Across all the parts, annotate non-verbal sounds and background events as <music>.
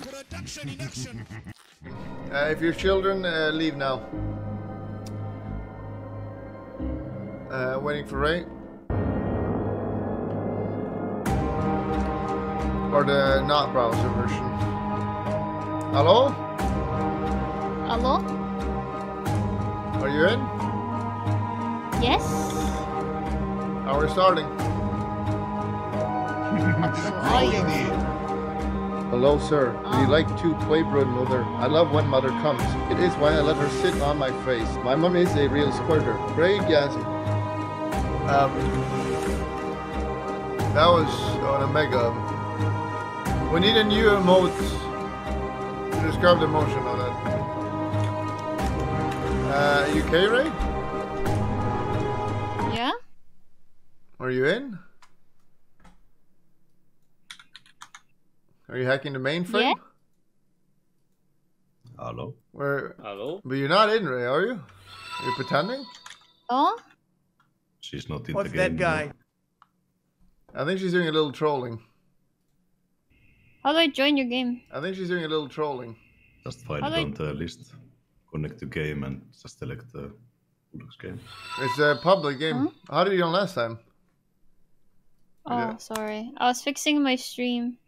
Production in action. Uh, if your children, uh, leave now. Uh, waiting for Ray. Or the not browser version. Hello? Hello? Are you in? Yes? How are we starting? How are? Hello, sir. Do you like to play mother? I love when mother comes. It is why I let her sit on my face. My mom is a real squirter. Great gasm. Um, that was on a mega. We need a new emote to describe the emotion on it. Uh, you okay, Ray? Yeah? Are you in? Are you hacking the mainframe? Yeah. Hello? Where? Hello? But you're not in, Ray, are you? You're pretending? Oh? She's not in What's the game. What's that guy? I think she's doing a little trolling. How do I join your game? I think she's doing a little trolling. Just find How it do I- on the list. Connect to game and just select the Bulldogs game. It's a public game. How did you on last time? Oh, Yeah. sorry. I was fixing my stream.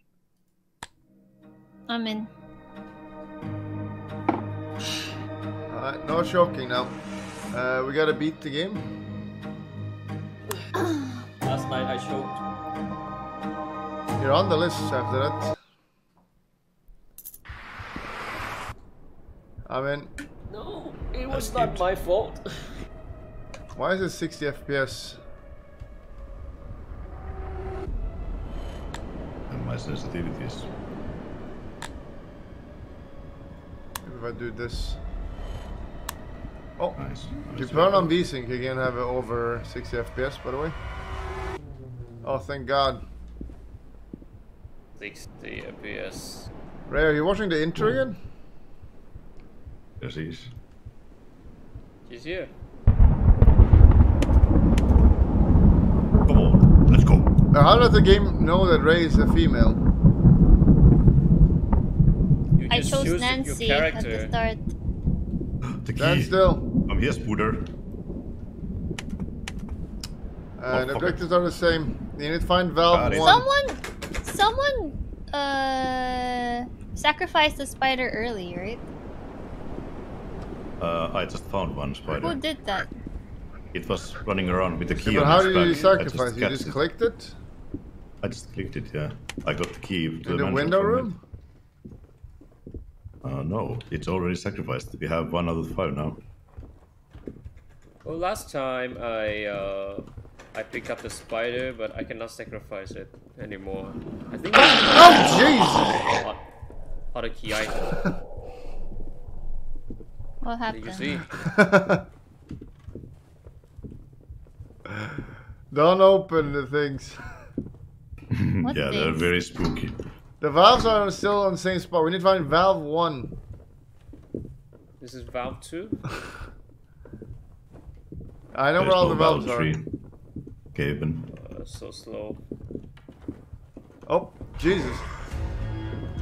I'm in. Alright, no shocking now. Uh, we gotta beat the game. Last night I choked. You're on the list after that. I'm in. No, it was That's not good. my fault. Why is it 60 FPS? And my sensitivities. If I do this. Oh, Nice. if you turn on VSync, you can have it over 60 FPS, by the way. Oh, thank God. 60 FPS. Ray, are you watching the intro again? Yes, he is. She's here. Come on, let's go. Uh, how does the game know that Ray is a female? You I chose Nancy your at the start. <gasps> The key. Stand still. I'm here, Spooder. Uh, Oh, the fuck objectives are the same. You need to find Valve 1. Someone, someone, uh, sacrificed the spider early, right? Uh, I just found one spider. Who did that? It was running around with the key Yeah, but on how its did you I sacrifice? You just it. clicked it? I just clicked it, yeah. I got the key to In the mansion window from it. room? Uh, no, it's already sacrificed. We have one out of five now. Well, last time I uh, I picked up the spider, but I cannot sacrifice it anymore. I think Oh, jeez! oh, other key item. What Did you happened? see? <laughs> Don't open the things. What <laughs> yeah, they're very spooky. The valves are still on the same spot. We need to find valve 1. This is Valve 2? <laughs> I know There's where all no the valves valve are. tree. Gaben. Uh, so slow. Oh, Jesus.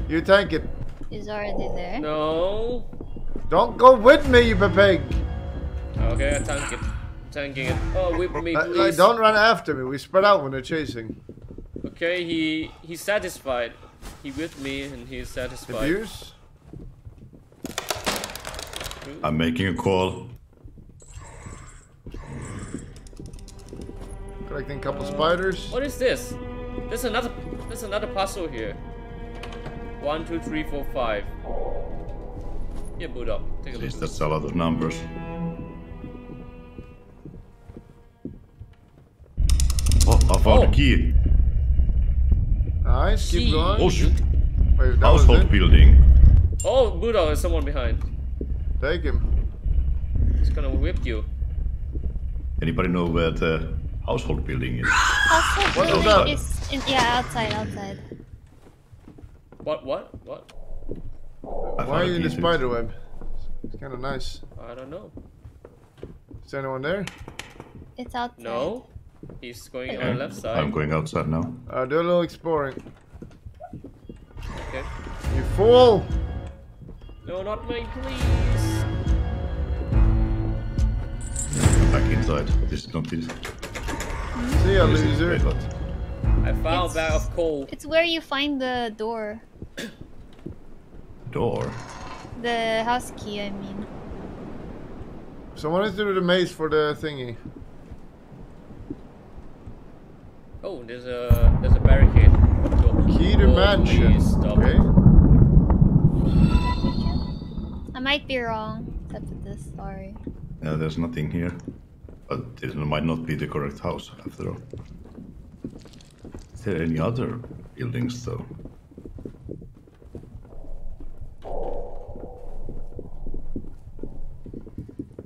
You tank it. He's already there. No. Don't go with me, you pig. Okay, I tank it. Tanking it. Oh, whip me, Uh, please. uh, don't run after me. We spread out when they're chasing. Okay, he he's satisfied. He with me and he's satisfied. Abuse. I'm making a call. Collecting a couple spiders. What is this? There's another there's another puzzle here. One, two, three, four, five. Here, Bulldog. Take a look. Jeez, that's a lot of numbers. Oh, I found Oh. a key. Nice. Keep going. Oh shit. Wait, that was Household it. building. Oh, Buddha, there's someone behind. Take him. He's gonna whip you. Anybody know where the household building is? Also, What is building that? is in, yeah outside, outside. What? What? What? I Why are you in the spider web? It's kind of nice. I don't know. Is anyone there? It's outside. No. He's going on the left side. I'm going outside now. Uh, do a little exploring. Okay. You fool! No, not me, please. Back inside. This is not this. See ya, this is- loser. wait. I found that of coal. It's where you find the door. <coughs> Door. The house key, I mean. Someone is through the maze for the thingy. Oh, there's a there's a barricade. Go. Key to Oh, mansion. stop. Okay. I might be wrong. Except for this, sorry. Yeah, there's nothing here. But it might not be the correct house after all. Is there any other buildings though?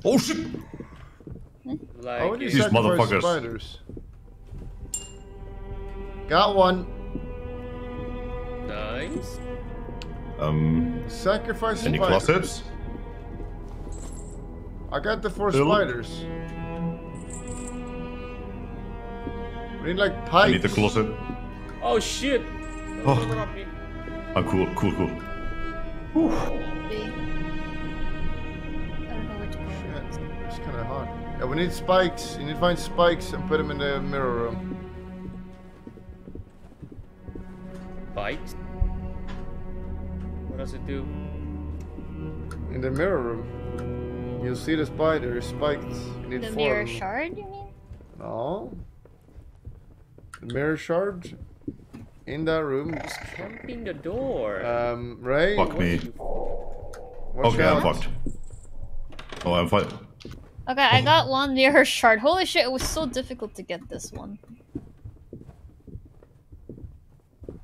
Oh shit! Like How would you it- These motherfuckers. spiders? Got one. nice. Um, Sacrifice any spiders. closets? I got the four Still? spiders. We need like I need the closet. Oh shit! Oh. What about me? I'm cool, cool, cool. Maybe. I don't know where to go. Shit, it's kind of hot. Yeah, we need spikes. You need to find spikes and put them in the mirror room. Bikes? What does it do? In the mirror room. You'll see the spider spiked. You need The four. mirror shard, you mean? No. The mirror shard in that room. Camping the door. Um, Ray. Fuck me. watch Okay, I'm fucked. Oh, I'm fine. Okay, I got one mirror shard. Holy shit, it was so difficult to get this one.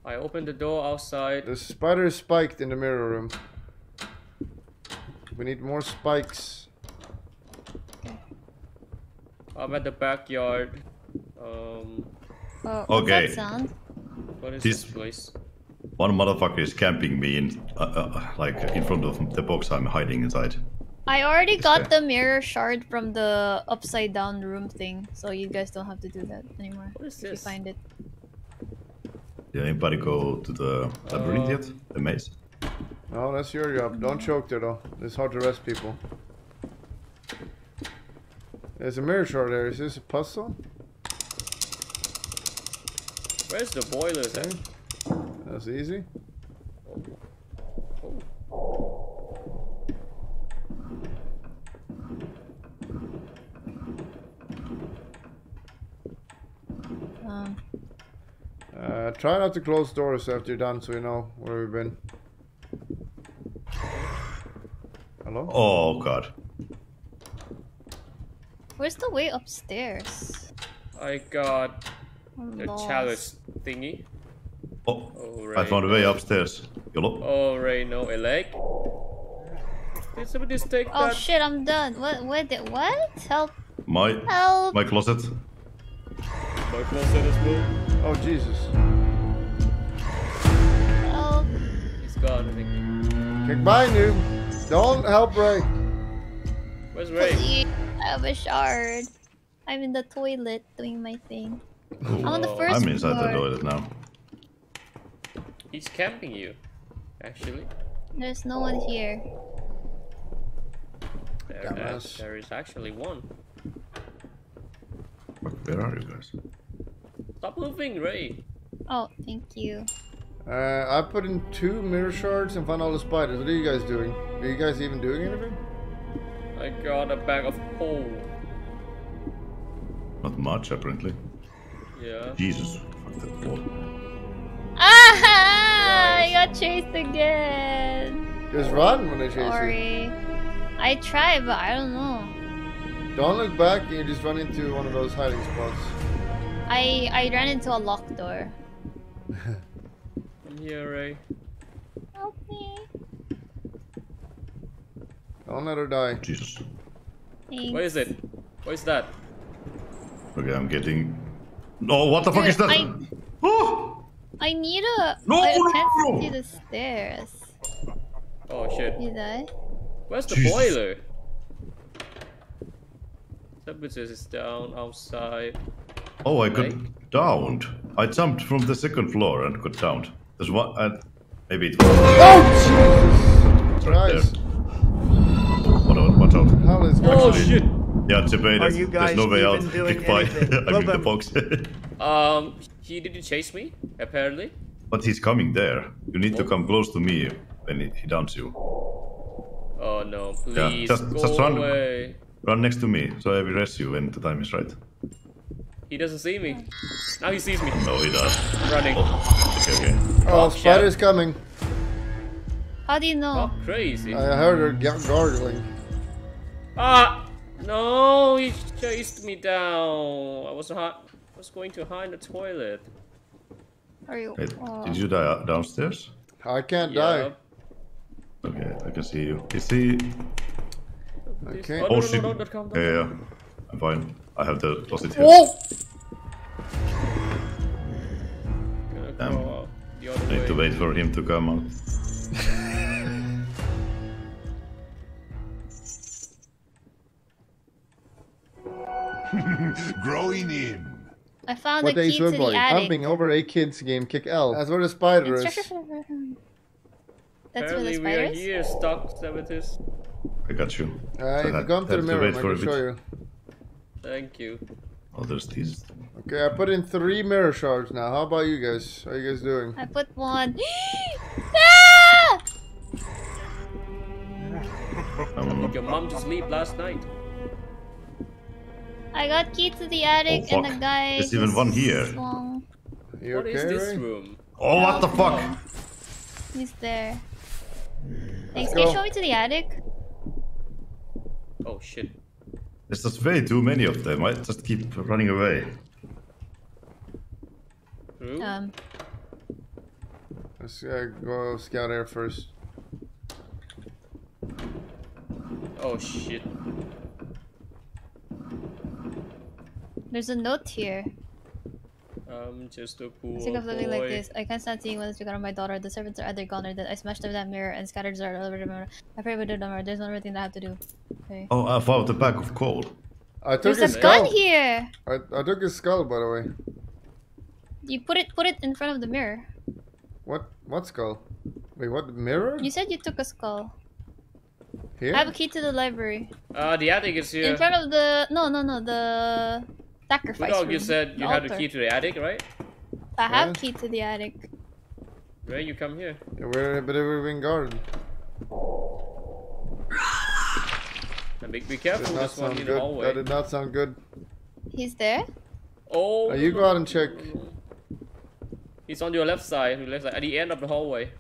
I opened the door outside. The spider is spiked in the mirror room. We need more spikes. I'm at the backyard. Um, what's Okay. that sound? what is This- this place? One motherfucker is camping me in, uh, uh, like, in front of the box I'm hiding inside. I already got guy. the mirror shard from the upside down room thing, so you guys don't have to do that anymore. What is If you this? find it. Did anybody go to the labyrinth Uh, yet? The maze? No, that's your job. Don't choke there though. It's hard to arrest people. There's a mirror shard there. Is this a puzzle? Where's the boilers then? That's easy. Oh. Um, Uh, try not to close doors after you're done so we know where we've been. Hello? Oh god. where's the way upstairs? I got I'm the lost. chalice thingy. Oh, Oh, I found a way upstairs. YOLO. Oh, right, no, a leg. Did somebody just take Oh that? shit, I'm done. What? What? Did, what? Help! My Help! my closet. My closet as well. Oh, Jesus. He's gone, I think. Kick by, noob. Don't help Ray. Where's Ray? Please, <laughs> I have a shard. I'm in the toilet doing my thing. I'm on the first I'm inside the toilet now. He's camping you, actually. There's no one here. There, Dumbass. Uh, there is actually one. Fuck, Where are you guys? Stop moving, Ray. Oh, thank you. Uh, I put in two mirror shards and found all the spiders. What are you guys doing? Are you guys even doing anything? I got a bag of coal. Not much, apparently. Yeah. Jesus. Fuck that wall. Ah! I got chased again. Just run when they chase you. Sorry. I tried, but I don't know. Don't look back and you just run into one of those hiding spots. I I ran into a locked door. <laughs> I'm here, Ray. Help me. Don't let her die. Jesus. Thanks. Where is it? Where's that? Okay, I'm getting. No, what the fuck is that? I- <gasps> Oh! I need a. No, I no, can't no. see the stairs. Oh shit. Did I? Where's the Jesus. boiler? Temperatures is down outside. Oh, I got Right? downed. I jumped from the second floor and got downed. There's one. Uh, maybe it was Oh, Jesus right Christ. there. Watch out! Watch out! How is Oh shit! Yeah, Tibet, Are there's, you there's guys no way out. Big fight. <laughs> I mean the box. Um, he didn't chase me. Apparently. but he's coming there. You need to come close to me when he, he downs you. Oh no! Yeah, Please just- go just run. away. Run next to me, so I will rest you when the time is right. He doesn't see me. Now he sees me. No, he does. Running. Okay, okay. Oh, shit. spider's coming. How do you know? Oh, crazy. I heard her ga- gargling. Ah! No, he chased me down. I was hi- was going to hide in the toilet. Are you? Hey, oh. did you die downstairs? I can't Yeah. die. Okay, I can see you. Is he? Okay. Oh, Oh no, no, shit! no, no, don't come, don't yeah, yeah, I'm fine. I have the closet here. Whoa! Gonna Damn. go out the other I need to wait for him to come out. <laughs> Growing in. I found What the day key to boy? the attic. Pumping over a kids game. Kick L. That's where the spider is. Instruction for- That's where the Apparently we are spider is. here, stuck, Sabatis. I got you. Uh, So if you come to the mirror, I for a can show you. Thank you. Oh, there's these. Okay, I put in three mirror shards now. How about you guys? How are you guys doing? I put one. <gasps> ah! Um, Did your mom just leave last night? I got key to the attic Oh, and the guy. There's even one here. swung. You okay, is this Ray? room? oh, what the fuck? He's there. Thanks. Can you show me to the attic? Oh shit. There's just way too many of them. I just keep running away. True? Um. Let's uh, go scout air first. Oh shit. There's a note here. I'm just a poor I'm sick of living like this. I can't stand seeing what's become of my daughter. The servants are either gone or dead. I smashed up that mirror and scattered dirt all over the mirror. I pray we did no more. There's one more thing that I have to do. Okay. Oh, I found a bag of coal. I took There's his a skull. gun here. I, I took his skull, by the way. You put it put it in front of the mirror. What? What skull? Wait, what? Mirror? You said you took a skull. Here? I have a key to the library. Uh, the attic is here. In front of the no no no the sacrifice Good dog, you said you The had the key to the attic, right? I have Yeah. key to the attic. Where you come here? Yeah, We're, but we're being guarded. And be, be Did careful, not this one in the hallway. That did not sound good. He's there. Oh, Uh, you go out and check. He's on your left side, your left side, at the end of the hallway.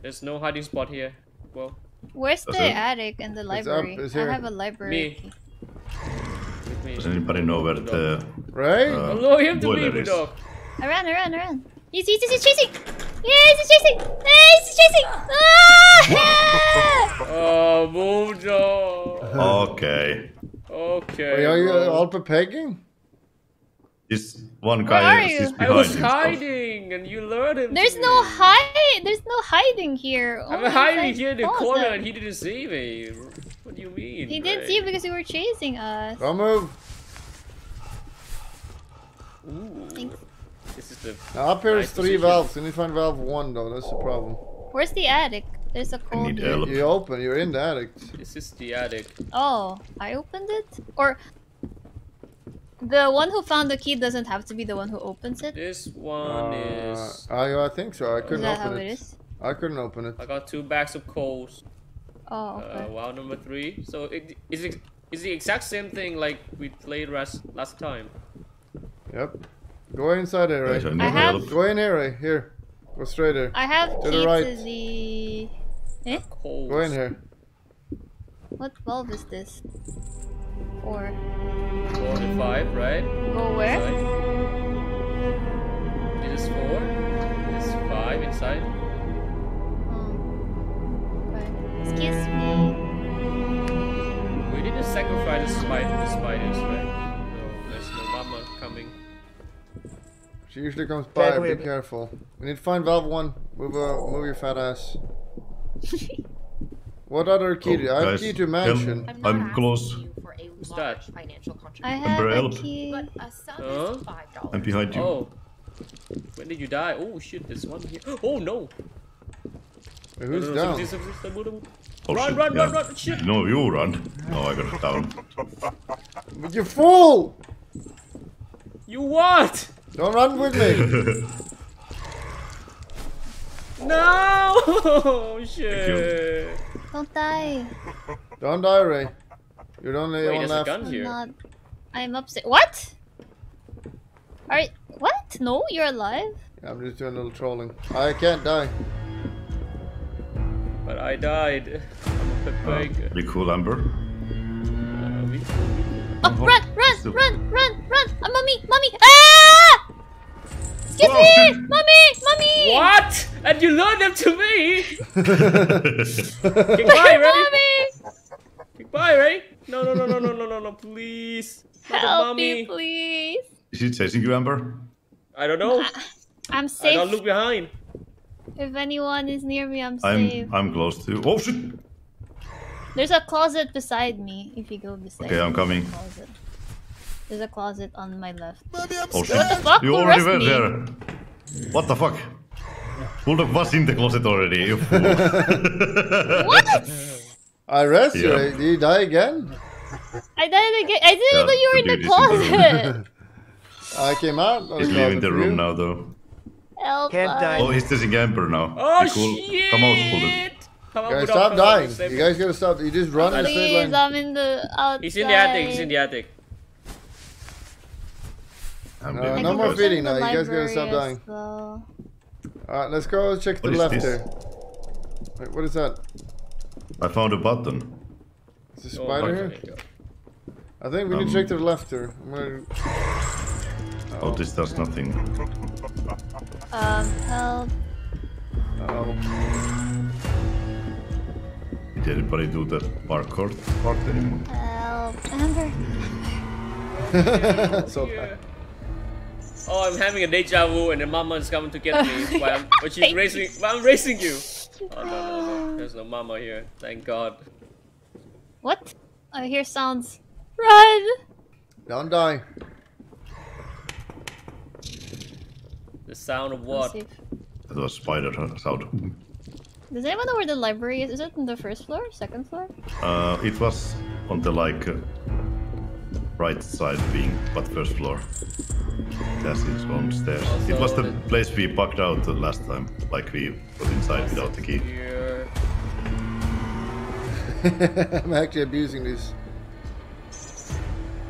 There's no hiding spot here. Well, Where's That's the it. attic and the library? it's I have a library. Me. me. Does anybody know where the Right? Uh, Hello, him to me, boiler is? dog. I ran, I ran, I ran. He's, he's, he's chasing! Yeah, he's chasing! Yeah, he's chasing! Ah! Oh, move, dog. Okay. Okay. Wait, are you bro. all pegging? This one Where guy are is you? I was him. hiding, and you lured him. There's no hide. There's no hiding here. I'm oh Only hiding inside here in the closet. corner, and he didn't see me. What do you mean? He didn't see you because you were chasing us. Don't move. Ooh. Thanks. This is the. Now up here is Nice three position. valves. You need to find valve one though. That's the problem. Where's the attic? There's a cold. You, you open. You're in the attic. This is the attic. Oh, I opened it? Or the one who found the key doesn't have to be the one who opens it? This one Uh, is. I, I think so. I couldn't that open how it. it is? I couldn't open it. I got two bags of coals. Oh, Uh, wow, number three. So it is it is the exact same thing like we played last last time. Yep. Go inside here, I Ray. I have- Go in here, Ray. Here. Go straight here. I have To the right. to the. Eh? Go in here. What valve is this? Four. Four and five, right? Go where? Inside. This is four. This is five inside. Oh. Okay. Excuse me. We didn't sacrifice the, spider, the spiders, right? No, there's no mama coming. She usually comes by. Back way. Be careful. We need to find valve one. Move, uh, move your fat ass. <laughs> What other key? do you- I have key to help. mansion. I'm close. Who's large that? financial I contribution. have a help. key. But a sub Huh? is five dollars. I'm behind you. Oh. When did you die? Oh shit, there's one here. <gasps> Oh no! Wait, who's no, no, down? somebody- somebody- somebody- somebody- Oh, Run, shit, run, yeah. run, run, shit. No, you run. No, I got it down. But you fool! You what? Don't run with me. <laughs> No! <laughs> Oh, shit. Don't die. Don't die, Ray. You're the only Wait, one left. gun I'm not. I'm upset. What? Are what? No, you're alive. I'm just doing a little trolling. I can't die. But I died. I'm a Uh, be cool, Amber. Uh, Oh, Oh, run, run, still- run, run, run! Uh, mommy, mommy! Ah! Excuse Oh, me, mommy, mommy! What? And you learned them to me? <laughs> Goodbye, Ray. <laughs> mommy! Goodbye, Ray. No, no, no, no, no, no, no, no, please. Not the Help me, please! Is he chasing you, Amber? I don't know. I'm I safe. don't look behind. If anyone is near me, I'm safe. I'm I'm close to. Oh shit! There's a closet beside me. If you go beside Okay, I'm coming. closet. There's a closet on my left. Oh shit! What the fuck? You already rushed were me? there. What the fuck? Bulldog was in the closet already. You fool. <laughs> What? <laughs> I rest you. Yeah. Did you die again? I died again. I didn't Yeah, know you were in the the dude is in the closet. <laughs> I came out. of He's leaving the room you. now, though. Help Can't us. die. Oh, he's chasing Amber now. Oh cool. shit! Come out, Bulldog. Come out, Guys, stop dying. You guys gotta stop. You just run in a straight Please, line. I'm in the outside. He's in the attic. He's in the attic. I'm Uh, no more can closet. go feeding now, you guys gotta stop dying. well. Alright, let's go check the left this? here. Wait, what is that? I found a button. Is a Oh, spider okay, here? go. I think we need to Um, check to the left here. I'm gonna... Oh, this does nothing. Um, help. Oh, Did anybody do that parkour part anymore? Help. Amber. <laughs> so Yeah. Oh, I'm having a deja vu, and the mama is coming to get me. <laughs> While I'm, but she's racing. While I'm racing you. Oh no, no, no! There's no mama here. Thank God. What? I hear sounds. Run! Don't die. The sound of what? safe. That was spider sound. Does anyone know where the library is? Is it on the first floor? Second floor? Uh, it was on the like uh, right side wing, but first floor. That's its own stairs. it was the Also, place we bugged out the last time, like we got inside without the key. Here. <laughs> I'm actually abusing this.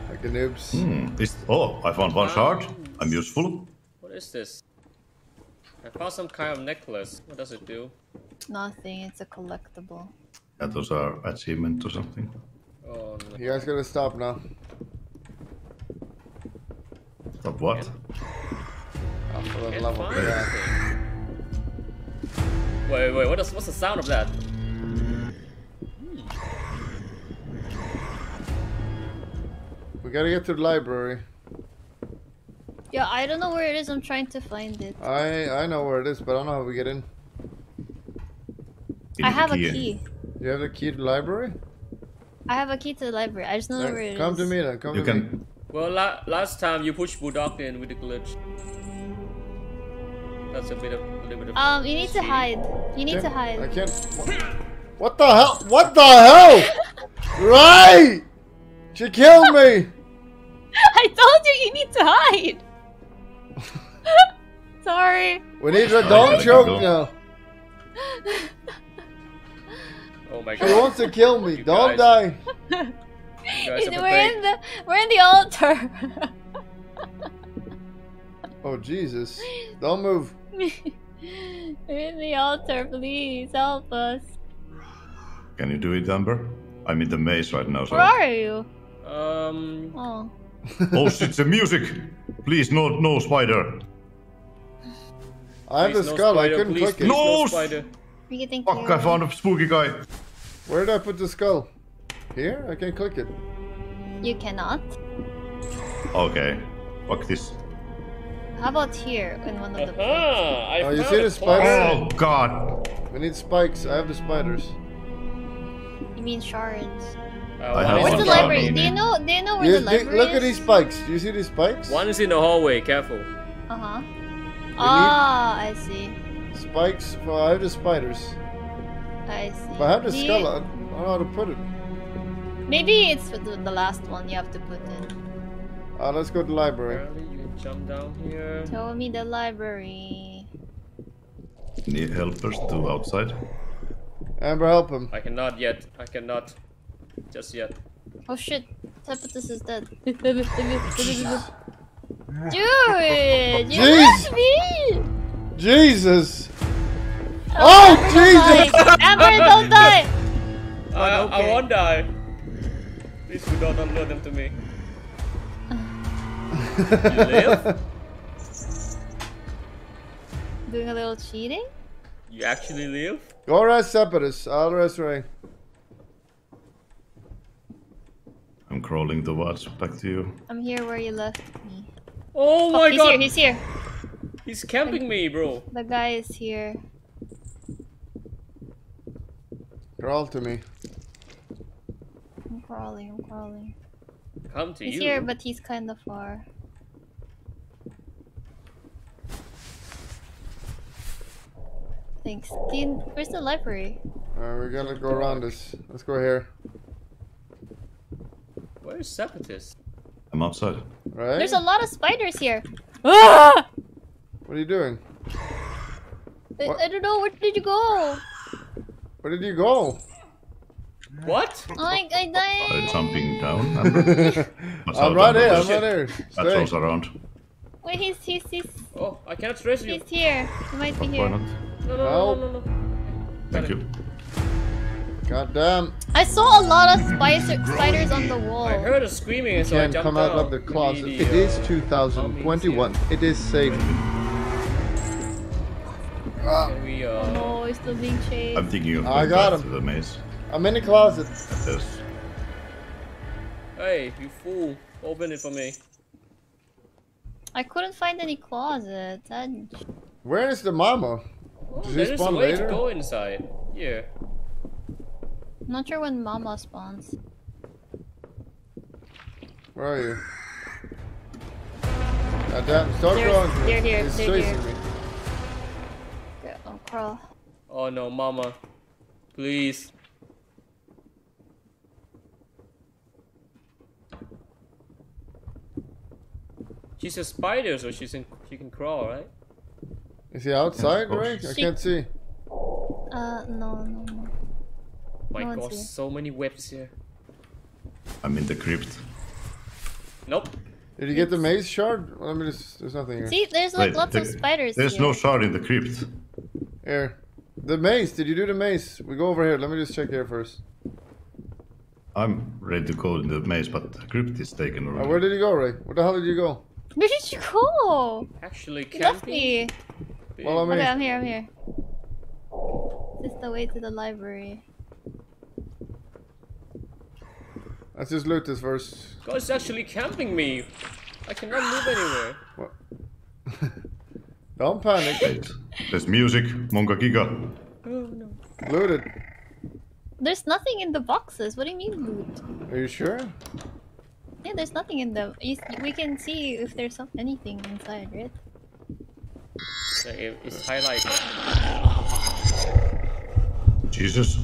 Like the noobs. Hmm. Is, oh, I found one shard. I'm useful. What is this? I found some kind of necklace. What does it do? Nothing. It's a collectible. That was our achievement or something. Oh no. You guys gotta stop now. Stop what? For the Can't love of find Wait, wait. What is? What's the sound of that? We gotta get to the library. Yeah, I don't know where it is. I'm trying to find it. I I know where it is, but I don't know how we get in. You I need have a key. You have a key to the library? I have a key to the library. I just don't know Then where it is. come to me then. Come You to me. can. Well, la last time you pushed Bulldog in with the glitch. That's a bit of a little bit of. Um, you need to hide. You need to Can't- I hide. can't. What the hell? What the hell? right! She killed me! <laughs> I told you you need to hide. <laughs> Sorry. We need to I don't choke go. now. Oh my god. She wants to kill me. You Don't guys- die. You we're in the we're in the altar. <laughs> Oh Jesus! Don't move. we're in the altar. Please help us. Can you do it, Amber? I'm in the maze right now. So. Where are you? Um. Oh. oh shit! The music. Please, no, no spider. I have the no skull. I spider, couldn't please, click it. please, no No! spider. You think Fuck! I found a spooky guy. Where did I put the skull? Here? I can't click it. You cannot. Okay. Fuck this. How about here in one of the Aha! I Oh, you found see the spider? Oh god. We need spikes. I have the spiders. You mean shards? I have Where's one the library? Do you know? Do you know where You- the library is? look at these spikes. Do you see these spikes? One is in the hallway. Careful. Uh huh. Ah, I see. Spikes. Well, I have the spiders. I see. If I have the Do you- skull, I don't know how to put it. Maybe it's the, the last one you have to put in. Uh, let's go to the library. Apparently, you jump down here. Show me the library. Need helpers to outside. Amber, help him. I cannot yet. I cannot. Just yet. Oh shit, Tepetus is dead. <laughs> Dude, you Jeez. left me! Jesus! Oh, oh Jesus! Amber, don't <laughs> die! I, I won't die. Please do not unload them to me. <laughs> you live? Doing a little cheating? You actually live? Go rest Sepatus. I'll rest Ray. I'm crawling towards back to you. I'm here where you left me. Oh Oh, my he's god! here, he's here. He's camping me, bro. The guy is here. Crawl to me. I'm crawling, I'm crawling. Come to He's you. He's here, but he's kinda far. Thanks. Dean, where's the library? Uh, we gotta go around this. Let's go here. Where is Sepatus? I'm outside. Right? There's a lot of spiders here. Ah! What are you doing? I, I don't know, where did you go? Where did you go? What? I, I I'm died. jumping down. Amber. Watch I'm <laughs> right Amber, here. I'm there's right here. Stay. Patrols around. Wait, he's, he's, he's, Oh, I cannot trace you. he's here. He might be Why here. not? No, no, Help. no, no, no, no. Thank you. God damn. I saw a lot of spider, spiders on the wall. I heard a screaming, so I Can jumped come out down of the closet. the, It is 2021. It is safe. Can we, uh... No, he's still being chased. I'm thinking of I going got back him. to the maze. I'm in the closet. Yes. Hey, you fool. Open it for me. I couldn't find any closet. I... Where is the mama? Oh, Does he there is a way later? to go inside. Yeah. Not sure when Mama spawns. Where are you? God damn. Start They're- crawling. they're here, He's they're here. me. Go, oh, crawl. Oh no, mama. Please. She's a spider, so she's in, she can crawl, right? Is he outside, course. Ray? I She- can't see. Uh, no, no, no. My No one's god, so many webs here. I'm in the crypt. Nope. Did you get the maze shard? Let me just. There's nothing here. See, there's like Wait, lots of spiders There's here. no shard in the crypt. Here. The maze. Did you do the maze? We go over here. Let me just check here first. I'm ready to go in the maze, but the crypt is taken Uh, where did you go, Ray? Where the hell did you go? Where did you go? Actually, You left camping. me. Follow me. Okay, I'm here, I'm here. This is the way to the library. Let's just loot this first. God, it's actually camping me. I cannot move anywhere. <gasps> What? <laughs> Don't panic. Wait, <laughs> there's music. Monka Giga. Oh no. Loot it. There's nothing in the boxes. What do you mean loot? Are you sure? Yeah, there's nothing in them. You, we can see if there's some, anything inside, right? Like, it- It's highlighted. Jesus.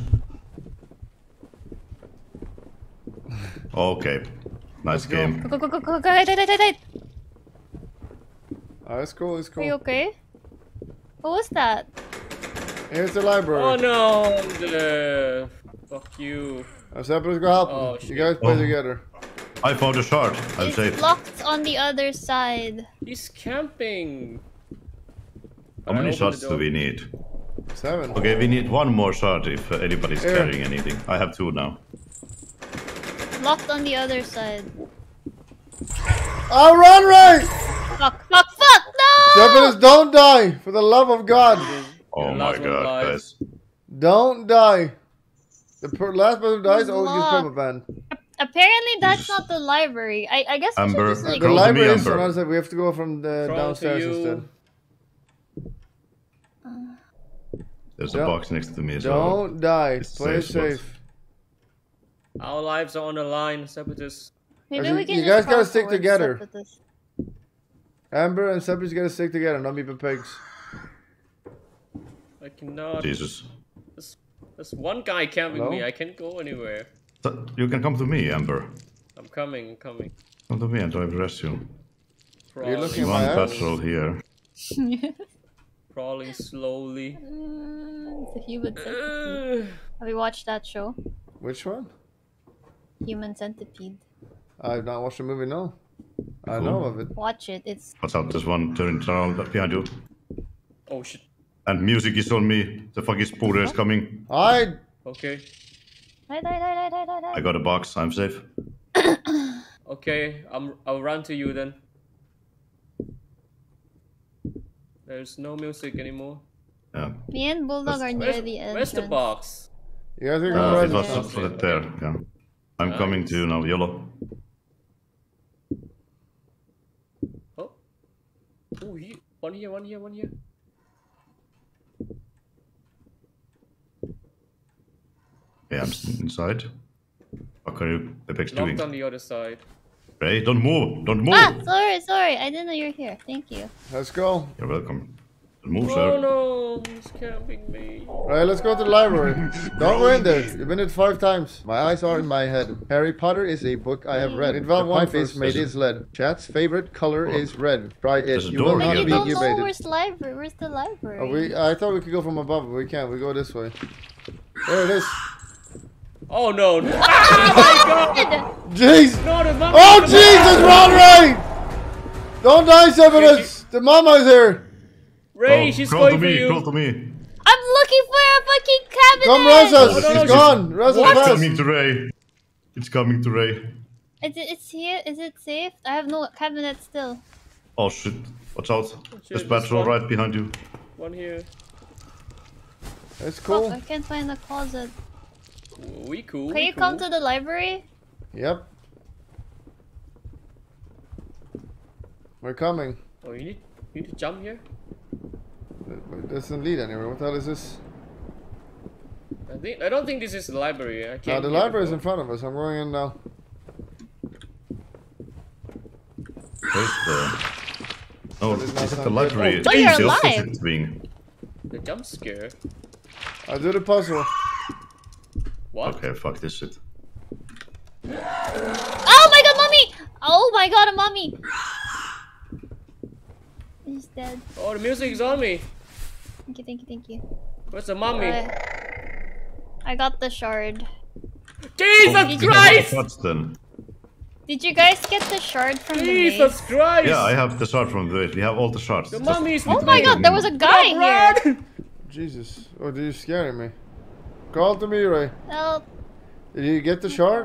Okay. Nice Let's go. game. Go, go, go, go, go, go, hide, hide, hide, hide. Ah, it's cool. It's Are you cool. okay? What was that? Here's the library. Oh no, the fuck you. Uh, Separate, go help Oh, me. shit. You guys play Oh. together. I found a shard. I'll it's say it. locked on the other side. He's camping. How I many opened shards do we need? Seven. Okay, we need one more shard if uh, anybody's Here. carrying anything. I have two now. Locked on the other side. Oh, run, right! Fuck, fuck, fuck! No! Separate, don't die! For the love of God. Oh my god, dies. guys. Don't die. The per- last person who dies always gets Locked. permaban. Apparently that's not the library. I, I guess we Amber, should just like... The Crawl me, library is Amber. the other side. We have to go from the Crawl downstairs instead. There's a Don't- box next to me, so Don't die. It's Play safe safe. Our lives are on the line, Separatists. Maybe you- we can you just guys gotta stick together. step. Amber and Seppers gotta stick together, not meeping pigs. I cannot. Jesus. There's, there's one guy camping Hello? me. I can't go anywhere. So, You can come to me, Amber. I'm coming, I'm coming. Come to me and I will rest you. Crawling, looking One my patrol here. <laughs> crawling slowly. Mm, it's a human centipede. Have you watched that show? Which one? Human Centipede. I've not watched the movie, no. I know of it. Watch it. It's What's up? There's one turning around behind you. oh shit. And music is on me. The fucking spooder is coming. I Okay. Die, die, die, die, die, die, die. I got a box. I'm safe. <coughs> Okay, I'm I'll run to you then. There's no music anymore. Yeah. Me and Bulldog are near Where's, the entrance. where's the box? you guys are Uh, gonna it run. was put it there. Yeah. I'm coming to you now, yellow. Oh. Oh, he, one here, one here, one here. Yeah, I'm s- inside. What are you, Apex, Locked doing? on the other side. Hey, don't move! Don't move! Ah, sorry, sorry. I didn't know you were here. Thank you. Let's go. You're welcome. Don't move, Oh sir. no, he's camping me. Right, let's go to the library. <laughs> Don't go in there. You've been in five times. My eyes are in my head. Harry Potter is a book I have read. The pipe is made is lead. Chat's favorite color is red. Try it. You will not be though. don't know debated. where's the library. Where's the library? Oh, we, I thought we could go from above, but we can't. We go this way. There it is. Oh no! no. <laughs> Oh, my god! Jeez! No. Oh, Jesus, mom- run, Ray! Don't die, Severus! The mama's here! Ray, Oh, she's crawl to going for you. crawl to me. I'm looking for a fucking cabinet. Come res us! No, no, no, She's gone! Res us It's fast! coming to Ray. It's coming to Ray. Is it, it's here. Is it safe? I have no cabinet still. Oh shit. Watch out. There's this patrol one. right behind you. One here. That's Fuck, cool. I can't find the closet. We cool. Can we you come to the library? Yep. We're coming. Oh, you need you need to jump here. It doesn't lead anywhere. What the hell is this? I think I don't think this is the library. I Now can't. the library is in front of us. I'm going in now. Where's the... Oh, that is is it the library? good. Oh, you're It's the alive. opposite wing. The jump scare. I'll do the puzzle. What? Okay, fuck this shit. Oh my god, mommy! Oh my god, a mommy! He's dead. Oh, the music is on me. Thank you, thank you, thank you. Where's the mommy? I, I got the shard. Jesus Did you- Christ! What's then? Did you guys get the shard from the Jesus maze? Christ! Yeah, I have the shard from the We have all the shards. The Just- mommy is Oh my god, there was a guy here! Jesus. Oh, did you scare me? Call to me, Ray. Help. Did you get the shard?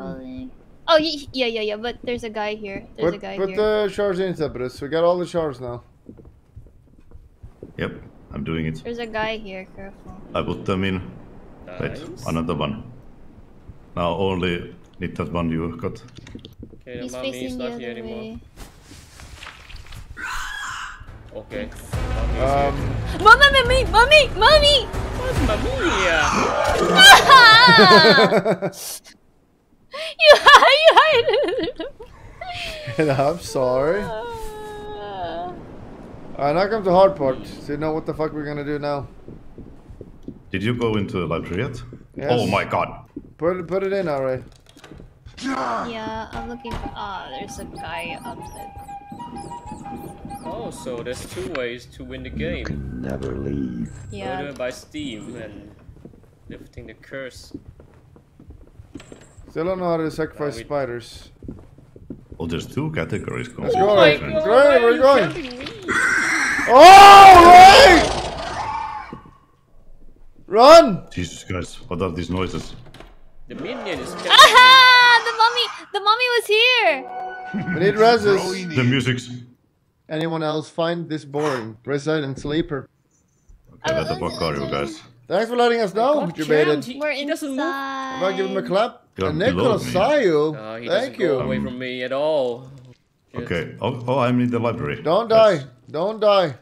Oh, y- yeah, yeah, yeah, but there's a guy here. There's Put, a guy put here. the shards in, Severus. We got all the shards now. Yep, I'm doing it. There's a guy here, careful. I put them in. Wait, another one. Now only need that one you got. Okay, the He's mommy is the not other here anymore. Way. Okay. Mommy Um, here. Mama, mommy, mommy, mommy! Mamma mia! <laughs> You hide, you hide. <laughs> I'm sorry. Ah. Alright, now comes the hard part. So you know what the fuck we're gonna do now. Did you go into the library yet? Yes. Oh my god. Put it, put it in, alright. yeah, I'm looking for. Ah, there's a guy outside. Oh, so there's two ways to win the game. you Never leave. Yeah. Murder by Steam and lifting the curse. Still don't know how to sacrifice we- spiders. Oh, there's two categories going. Let's Oh go, my god! Great, why are we're you going. Oh, Ray! Run! Jesus Christ, what are these noises? The minion is <laughs> camping me. Aha! The mummy, the mummy was here. We need reses. The music's. Anyone else find this boring? Resident Sleeper. Okay, where the fuck are you guys? Thanks for letting us know, God you jammed, baited. he, We're he doesn't move. inside. If I give him a clap, You're and Nicholas me. saw you. No, he doesn't Thank go you. away from me at all. Shit. Okay. Oh, oh, I'm in the library. Don't die. Yes. Don't die.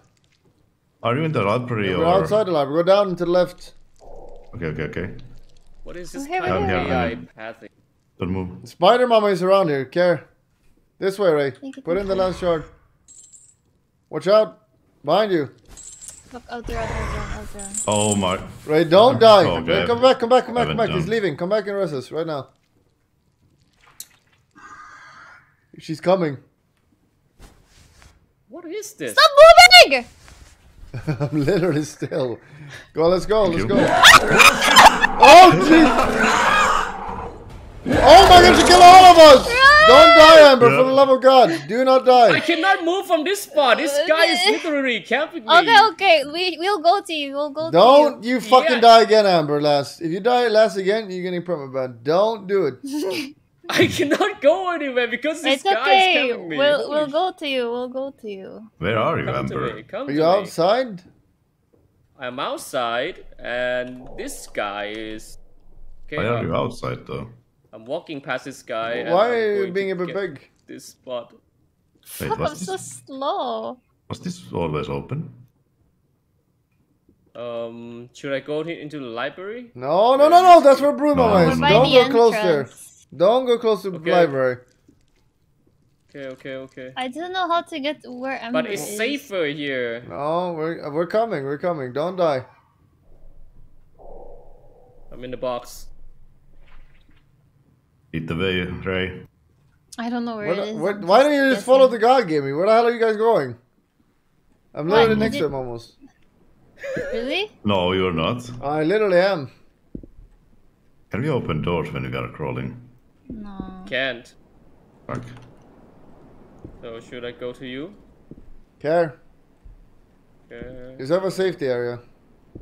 Are you in the library or? We're outside the library. Go down to the left. Okay, okay, okay. What is this here we kind of. AI pathing? Don't move. Spider Mama is around here. Care. This way, Ray. Put in the last shard. Watch out. Behind you. Look oh, out there, out there, out there. Oh my. Ray, don't oh, die. Oh, Ray, come back, come back, come back, come Haven't back. He's leaving. Come back and rest us right now. She's coming. What is this? Stop moving! <laughs> I'm literally still. Go, let's go, let's you. go. <laughs> oh, jeez. Oh my god, she killed all of us! Don't die, Amber, for the love of God. Do not die. I cannot move from this spot. This guy is literally camping me. Okay, okay, we we'll go to you. We'll go Don't to you fucking Yeah. die again, Amber, last. If you die last again, you're getting perma ban. Don't do it. <laughs> I cannot go anywhere because this It's guy is okay. camping me. We'll we'll go to you. We'll go to you. Where are you, Come. Amber? Come Are to you me. outside? I'm outside, and this guy is. Okay, Why are you outside though? I'm walking past this guy. and Why I'm are you being a bit big? This spot. Wait, I'm was so slow. was this always open? Um, should I go into the library? No, no, no, no. That's where Bruno No. is. Don't the go close there. Don't go close to the library. Okay, okay, okay. I don't know how to get to where Ember But it's is. safer here. No, we're we're coming. We're coming. Don't die. I'm in the box. Eat the way, Ray. I don't know where What- it is. what- why don't you just follow the guessing. god gimme? Where the hell are you guys going? I'm literally you next to did- him almost. Really? No, you're not. I literally am. Can we open doors when you are crawling? No. Can't. Fuck. So should I go to you? Care. Okay. You have a safety area.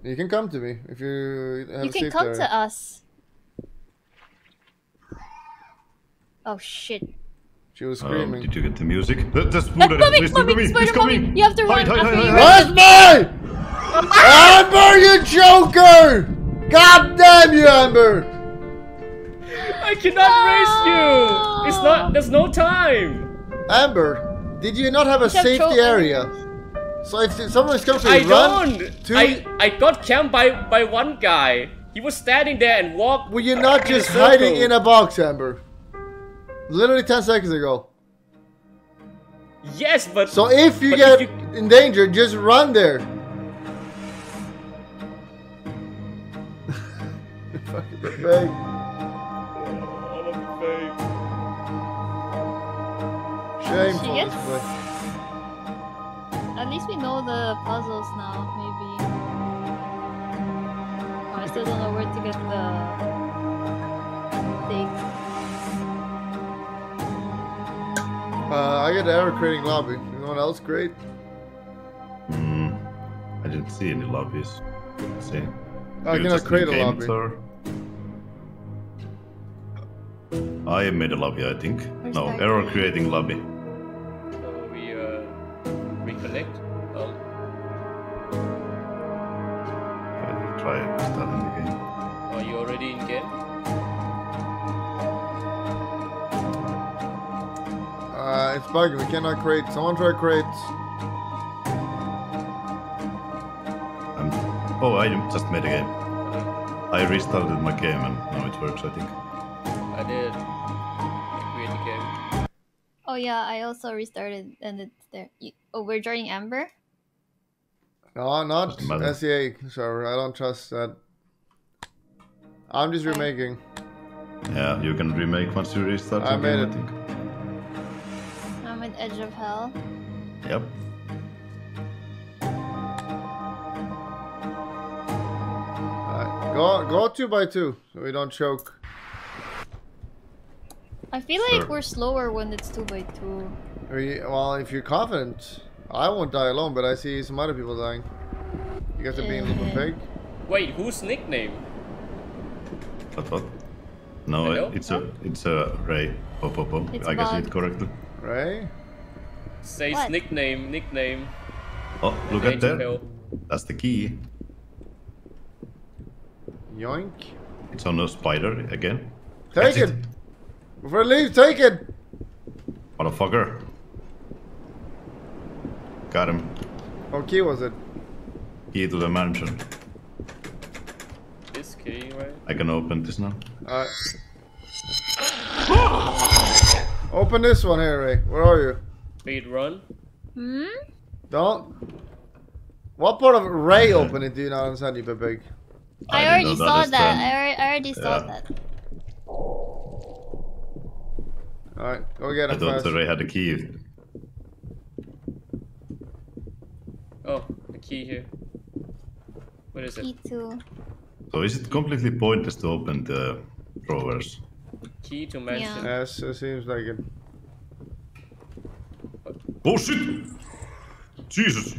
You can come to me if you have You a can come to us. Oh shit. She was Um, screaming. did you get the music? The, the Uh, spooder! mommy, mommy, spider He's mommy. coming! You have to run Hide, hide, after hide, you hide, That's! Amber, you joker! God damn you, Amber! I cannot race you! It's not, there's no time! Amber, did you not have a You have safety cho- area? So if someone comes to I run don't! to... I, I got camped by, by one guy. He was standing there and walked. Were you not in a just hiding in a box, Amber? Literally 10 seconds ago. Yes, but. So if you get if you- in danger, just run there. <laughs> Fucking big. Shameful She gets- At least we know the puzzles now, maybe. Oh, I still don't know where to get the thing. Uh, I get the error creating lobby. Anyone else create? Hmm. I didn't see any lobbies. See. I You cannot create a lobby. sir. I made a lobby, I think. Where's no, error guy? creating lobby. So we uh, reconnect. Oh, I try starting it's bugging. We cannot create. Someone try create. I'm... Oh, I just made a game. I restarted my game and now it works, I think. I did. I create the game. Oh yeah, I also restarted and it's there. You, oh, we're joining Amber? No, not Doesn't matter. SEA server. I don't trust that. I'm just remaking. Yeah, you can remake once you restart I made game, it. Edge of Hell. Yep. Alright, Go, go two by two so we don't choke. I feel like Sure. we're slower when it's 2 by 2 We, well, if you're confident, I won't die alone, but I see some other people dying. You got to be a little Yeah. pig. Wait, whose nickname? What, what? No, Hello? it's a it's a Ray. Oh, oh. It's I guess bugged. it correctly. Right? Says What? nickname, nickname. Oh, look at that. there. Hell. That's the key. Yoink. It's on a spider again. Take That's it! Before it leaves, take it! Motherfucker. Got him. What key was it? Key to the mansion. This key, right? I can open this now. Uh, Open this one here, Ray. Where are you? Speed run. Hmm? Don't. What part of Ray opening do you not understand, you big? I, I already saw that. understand. I already, I already saw Yeah. that. Alright, go get I him thought fast. the Ray had a key. Oh, the key here. What is it? Key two. So is it completely pointless to open the drawers? Key to mansion. Yes, it seems like it. Oh shit! Jesus!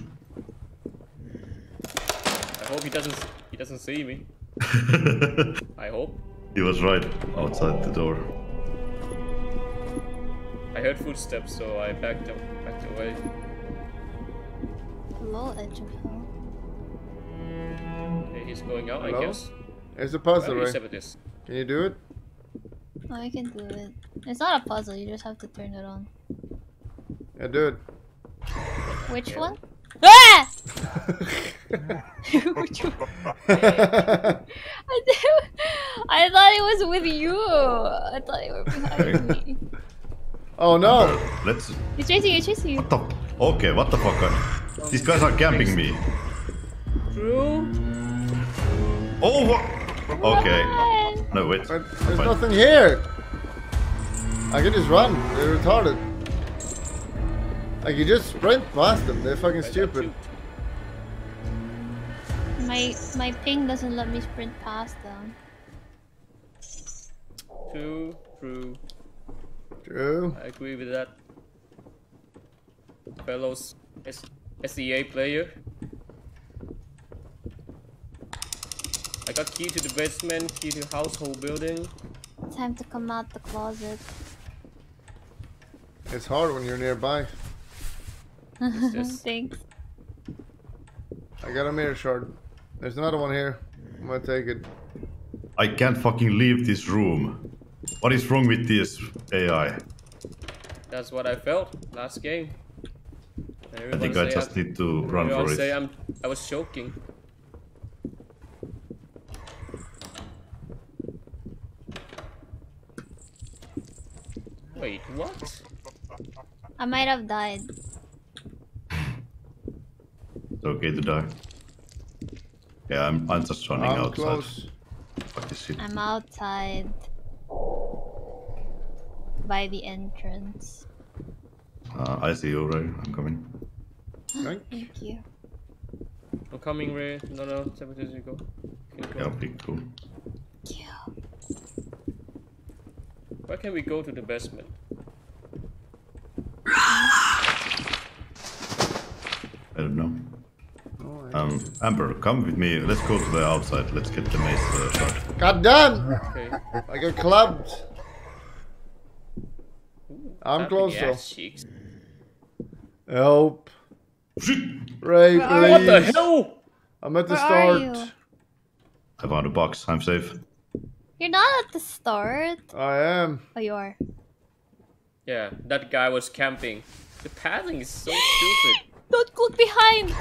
I hope he doesn't. He doesn't see me. <laughs> I hope. he was right outside the door. I heard footsteps, so I backed up, backed away. Low edge of hell. Okay, he's going out, I guess. It's a puzzle, Where is Ray. this? Can you do it? Oh, I can do it. It's not a puzzle. You just have to turn it on. Yeah, do it. Which one? Ah! <laughs> Which one? I, did- I thought it was with you. I thought it was behind me. oh no! Let's. He's chasing you, chasing you. What the? Okay, what the fuck? Are... These guys are camping me. True. Oh, what? Okay. Run! No, wait. There's nothing here! I can just run. They're retarded. Like, you just sprint past them. They're fucking stupid. My my ping doesn't let me sprint past them. True. True. True. I agree with that. Fellows S- SEA player. I got key to the basement, key to household building. Time to come out the closet. It's hard when you're nearby. This? <laughs> Thanks. I got a mirror shard. There's another one here. I'm gonna take it. I can't fucking leave this room. What is wrong with this AI? That's what I felt last game. I think I just need to run everyone for say it. I'm, I was choking. Wait, what? I might have died. It's okay to die. Yeah, I'm, I'm just running I'm outside. close. Fuck this. I'm outside. By the entrance. Uh, I see you, Ray. I'm coming. Thank <gasps> Thank you. I'm coming, Ray. No, no, sabotage, you go. Can you go? Yeah, big cool. Thank you. Where can we go to the basement? I don't know. Um, Amber, come with me. Let's go to the outside. Let's get the mace uh, shot. God damn! Okay. I got clubbed. I'm Happy close though. Help. Ray, Where are please. What the hell? I'm at the Where start. I found a box. I'm safe. You're not at the start. I am. Oh, you are. Yeah, that guy was camping. The pathing is so <gasps> stupid. Don't look behind.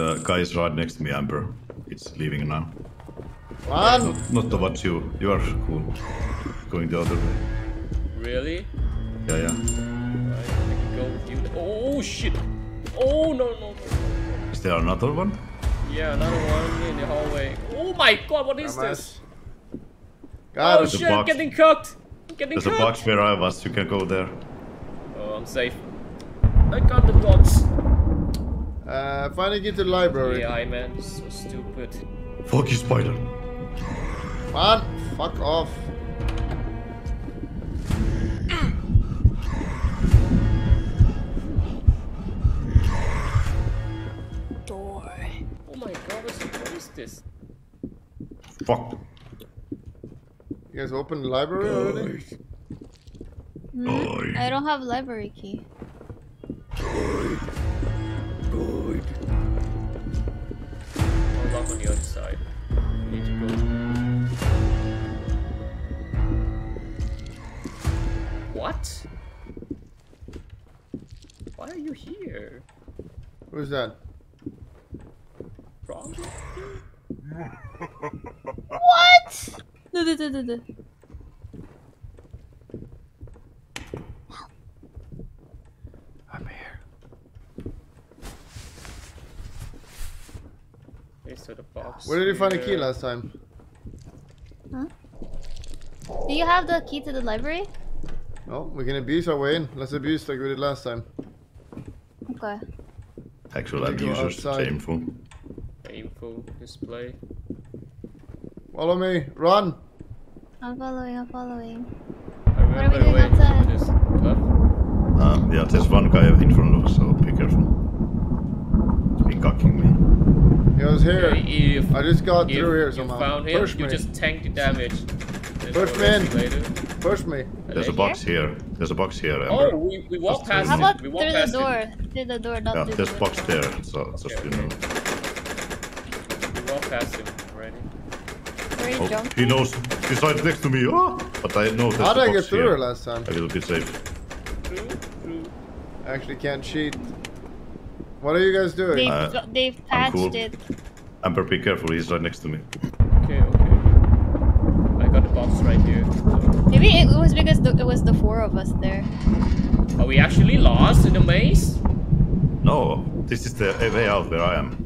The guy is right next to me, Amber. It's leaving now. One. Not, not to watch you. You are cool. Going the other way. Really? Yeah, yeah. Right, I can go with you. Oh shit! Oh no no no! Is there another one? Yeah, another one in the hallway. Oh my god, what is this? Dumbass. Got Oh shit, I'm box. getting cooked! I'm getting There's a box where I was. You can go there. Oh, I'm safe. I got the box. Uh, finally get to the library. Yeah, I man, so stupid. Fuck you, spider. Man, fuck off. Door. Oh my god, what's, this? Fuck. You guys opened the library already? Oi. I don't have library key. I'll need to go. What? Why are you here? Who's that? Wrong? <laughs> What? No, no, no, no, no. Next to the box. Where did you find the key last time? Huh? Do you have the key to the library? No, we can abuse our way in. Let's abuse like we did last time. Okay. Actual We go abusers, outside. shameful. Info display. Follow me. Run. I'm following, I'm following. I What are we remember doing outside? this. Uh, yeah, there's one guy in front of us, so be careful. He's been cocking me. He was here. Okay, if, I just got if through here you somehow. found him, Push you me. just tank the damage. There's Push no me in. Push me. There's a box here. There's a box here, Oh, Amber. we, we walked Just past How it. about through the door? it. Through the door, not Yeah, through there's the a window. box there, so just Okay, you know. We walked past him already. Where you Oh, jump? he knows. He's right next to me. Oh! But I know there's How a did I get through here. her last time? I will be safe. True, true. I actually can't cheat. What are you guys doing? They've, Uh, they've I'm patched cool. it. Amber, be careful. He's right next to me. Okay, okay. I got the box right here. So- Maybe it was because the, it was the four of us there. Are we actually lost in the maze? No, this is the way out where I am.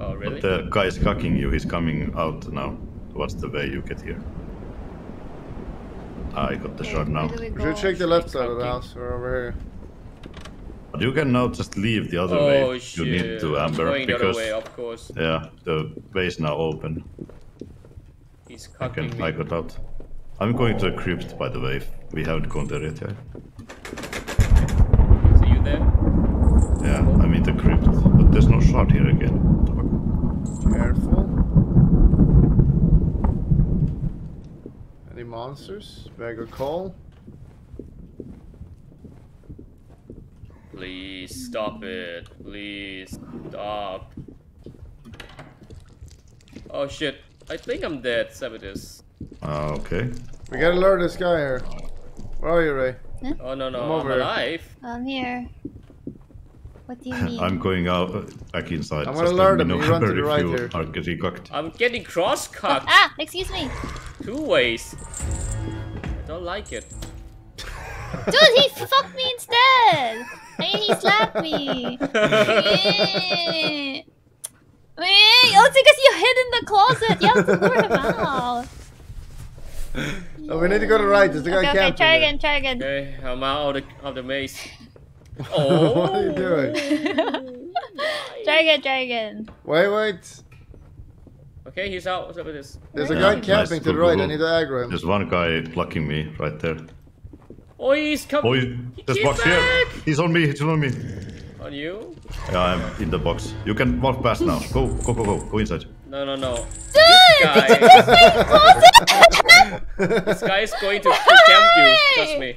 Oh, really? But the guy is cocking you. He's coming out now. What's the way you get here? Ah, I got the Okay, shot now. where we We go? should check the left side of the house. We're over here. But you can now just leave the other oh, way. shit. You need to, Amber, going the other because way, of course. yeah, the way is now open. He's I cocking can. me. I got out. I'm going to a crypt, by the way. We haven't gone there yet. Yeah, See you there? yeah I'm in the crypt, but there's no shot here again. Careful. Any monsters? Bag of coal? Please stop it. Please stop. Oh shit. I think I'm dead, Sabotis. Ah, okay. We gotta lure this guy here. Where are you, Ray? Oh no no, I'm I'm, over here. I'm here. What do you <laughs> mean? I'm going out uh, back inside. I'm gonna Just learn let me them. know, You run to the right you here. Are getting cocked. I'm getting cross cocked ah, excuse me. two ways. I don't like it. Dude, he <laughs> fucked me instead. And he slapped me. <laughs> Wait, Wait, oh, it's because you hid in the closet. You have to lure him out. Oh, we need to go to the right. There's the guy Okay, okay, try there. again, try again. Okay, I'm out of the, of the maze. Oh, <laughs> what are you doing? <laughs> try again, try again. Wait, wait. Okay, he's out. What's up with this? There's a Yeah, guy nice. camping to the right. I need to aggro him. There's one guy blocking me right there. Oh, he's coming Oh, he- there's came box here. He's on me. He's on me. on you. Yeah, I'm in the box. You can walk past now. Go, go, go, go. Go inside. No, no, no. Dude, guy- did you just say closet? This guy is going to camp you. Trust me.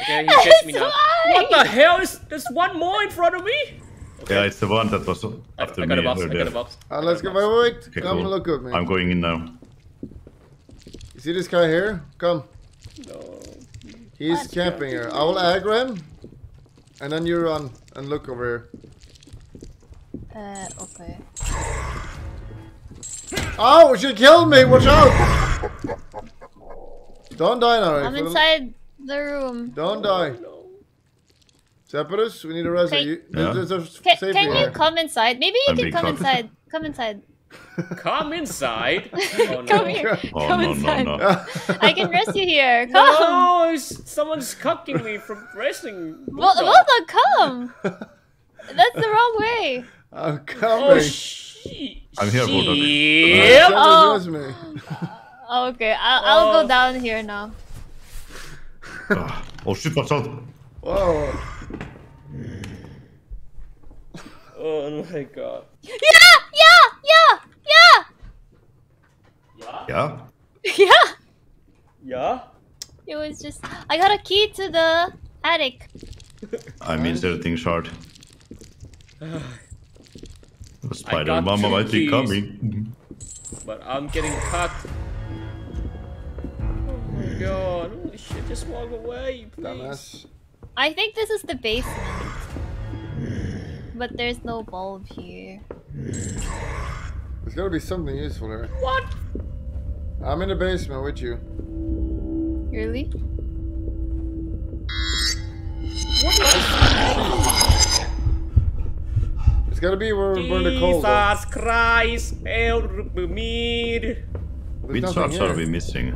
Okay, he catch me now. What the hell is? There's one more in front of me. Yeah, it's the one that was I, after I me got a box. I earlier. got a box. Uh, let's go. Wait, wait, wait. Okay, Come cool. and look with me. I'm going in now. You see this guy here? Come. No. He's What? camping here. I will aggro him. And then you run and look over here. Uh, okay. Oh, she killed me! Watch out! Don't die now, I'm inside the room. Don't die. No. Separus, we need a res. Okay. You, Yeah. There's a Can, can you come inside? Maybe you I'm can come caught. inside. Come inside. Come inside. <laughs> Oh no. Come here. Oh, come no, no, inside. no. <laughs> I can rest you here. <laughs> Come. No, someone's cucking me from wrestling. Well, Bulldog. well, come. That's the wrong way. I'm Oh coming. shit. I'm here, Bulldog. Yep. Separus, Oh. me. Okay, I'll, I'll Oh. go down here now. <sighs> Oh shit, watch out. Whoa. <sighs> Oh my god. Yeah, yeah, yeah, Yeah. Yeah? yeah, <laughs> yeah. Yeah. It was just I got a key to the attic. I'm inserting shard. <sighs> The spider mama two might be coming. But I'm getting cut. Oh my god. Holy shit, just walk away, please. Dumbass. I think this is the basement. But there's no bulb here. There's gotta be something useful here. What? I'm in the basement with you. Really? There's It's gotta be where we burn the coal. though. Jesus Christ, help me. There's Which nothing shards are we missing?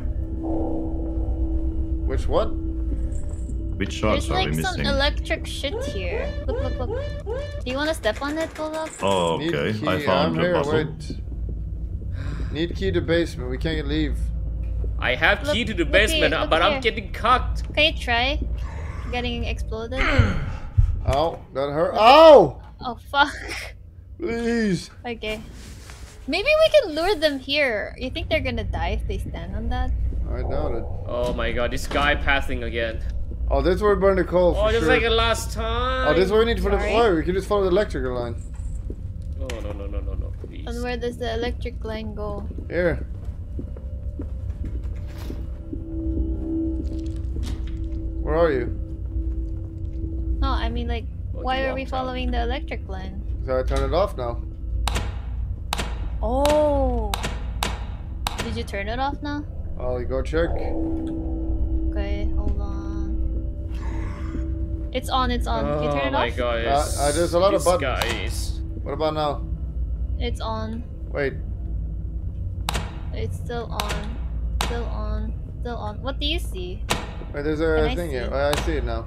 Which what? Which shards There's are like we some electric shit here. Look, look, look. Do you want to step on it, Bulldog? Oh, okay. key. I found I'm a here. puzzle. Wait. Need key to basement. We can't leave. I have key to the basement, here, look but I'm getting caught. Can you try getting exploded? <clears throat> oh, that hurt. Oh! oh fuck. Please. Okay. Maybe we can lure them here. You think they're gonna die if they stand on that? I doubt it. Oh my god, this guy passing again. Oh, this is where we burn the coal oh, for Oh, just sure. like the last time. oh, this is what we need for the fire. We can just follow the electrical line. Oh, no, no, no, no, no, please. And where does the electric line go? Here. Where are you? No, I mean like, Well, why are we walked out. following the electric line? So I turn it off now. Oh. Did you turn it off now? I'll go check. Okay, hold on. It's on, it's on. Oh you turn it my off? god. Uh, uh, there's a lot of these buttons. guys. What about now? It's on. Wait. It's still on. Still on. Still on. What do you see? Wait, there's Can thing see? here. Oh, I see it now.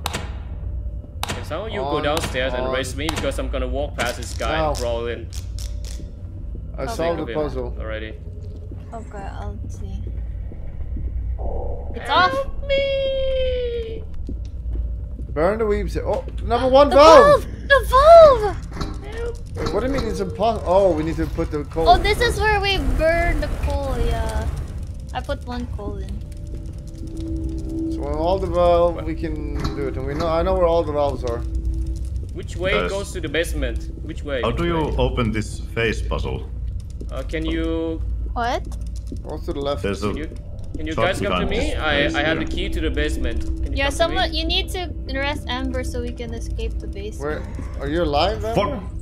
Can someone you go On, downstairs and on. raise me because I'm gonna walk past this guy Ow. and oh. crawl in. I Okay. solved the puzzle. already. Okay, I'll see. It's off! me! Burn the weaves. Oh, number one The valve! valve! The valve! Wait, what do you mean it's impossible? Oh, we need to put the coal. Oh, this is where we burn the coal, yeah. I put one coal in. So when all the valve, we can do it. And we know, I know where all the valves are. Which way Yes. goes to the basement? Which way? How do you way? open this face puzzle? Uh, can you What? What's to the left? There's a Can you, can you guys come to me? I, I have the key to the basement. Can you Yeah, someone, you need to rest Amber so we can escape the basement. Where? Are you alive, Amber? Fuck!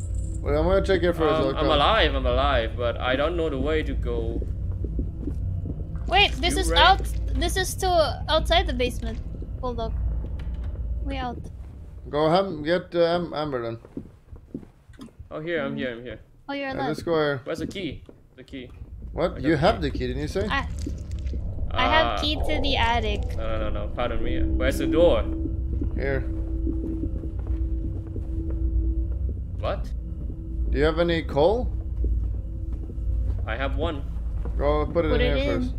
Wait, I'm gonna check here first. Um, I'll I'm alive, I'm alive, but I don't know the way to go. Wait, this You is right. out. This is to outside the basement. Hold up. Way out. Go ham, get uh, Am- Amber then. Oh, here, I'm here, I'm here. Oh, you're Yeah, alive. let's go here. Where's the key? The key. What? You the have key. the key, didn't you say? I, I have Ah, key to the attic. No, no, no, no. Pardon me. Where's the door? Here. What? Do you have any coal? I have one. Go put it Put in it here in. first.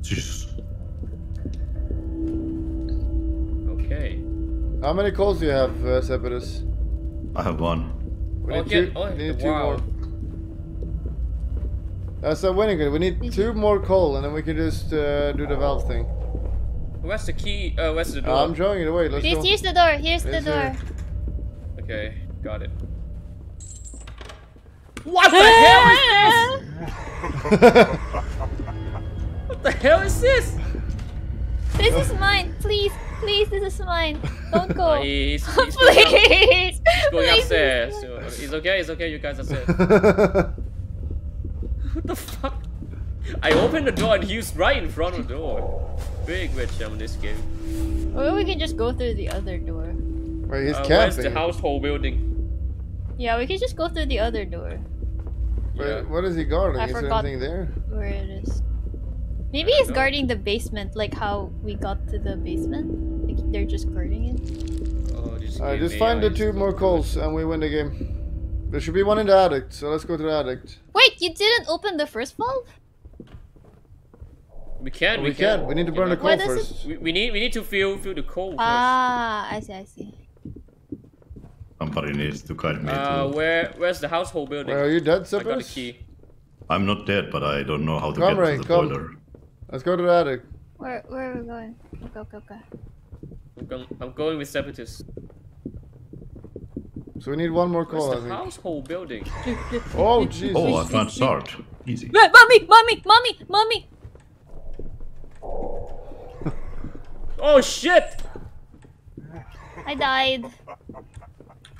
Jesus. Okay. How many coals do you have, uh, Sepidus? I have one. We Oh, need get- two, oh, need two wow. more. That's a winning good. We need two more coal and then we can just uh, do the valve thing. Where's the key? Uh, where's the door? I'm showing it the way. Let's Here's, go. here's the door. Here's the door. here. Okay, got it. What the hell is this? <laughs> What the hell is this? This is mine. Please, please, this is mine. Don't go. He- he's, he's going, up, please. <laughs> going please, upstairs. this is it's okay, it's okay, you guys are safe. <laughs> what the fuck? I opened the door and he was right in front of the door. Big witch on this game. Or we can just go through the other door. Wait, he's Uh, where's camping. the household building? Yeah, we can just go through the other door. Wait, Yeah. what is he guarding? I is there forgot. anything there? Where it is. Maybe he's know. guarding the basement, like how we got to the basement. Like they're just guarding it. Oh, this Alright, just find the two more good. coals and we win the game. There should be one in the attic, so let's go to the attic. Wait, you didn't open the first valve? We can, We, we, can't. We need to burn the Yeah. coal Why it- first. We, we need we need to fill fill the coal first. Ah, I see, I see. Somebody needs to guide me Uh, to. where where's the household building? Wait, are you dead, I got the key. I'm not dead, but I don't know how to Come, get Ray, to the come. boiler. Let's go to the attic. Where where are we going? Okay, okay, okay. I'm, going, I'm going with Sepatus. So we need one more Where's coal, I the think. household building? <laughs> Oh, Jesus. Oh, I can't start. Easy. Mommy, mommy, mommy, mommy. Oh shit! I died.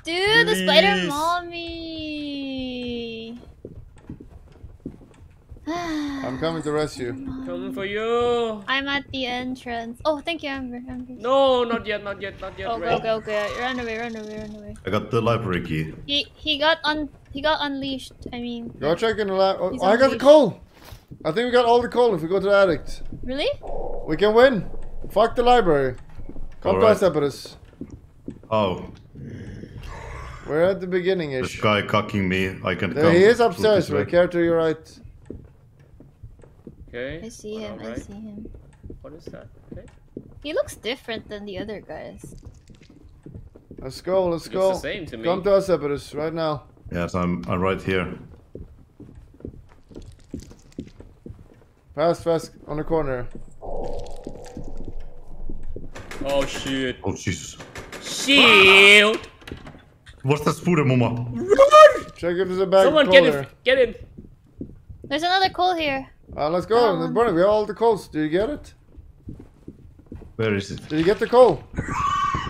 Dude, the spider Please. mommy. <sighs> I'm coming to rescue. Coming for you. I'm at the entrance. Oh, thank you, Amber. Amber. No, not yet, not yet, not yet. Oh, okay, Ray. okay, okay. Run away, run away, run away. I got the library key. He he got un he got unleashed. I mean, Go check in the lab. Oh, I got the unleashed. coal. I think we got all the coal if we go to the attic. really? We can win. Fuck the library. Come to Alright. Cerberus. Oh, We're at the beginning this guy cocking me. I can There come. he is upstairs. this way. Right here to your right. Okay. I see him. I see him. What is that? Okay. He looks different than the other guys. Let's go. Let's Looks go. the same to me. Come to Cerberus right now. Yes, I'm, I'm right here. Fast, fast on the corner. Oh shit. Oh Jesus. Shield! What's that spoeden, mama? Check if there's a bag Someone of get coal in! Get in! There's another coal here. Uh, let's go. That Let's burn it. We have all the coals. Did you get it? Where is it? Did you get the coal?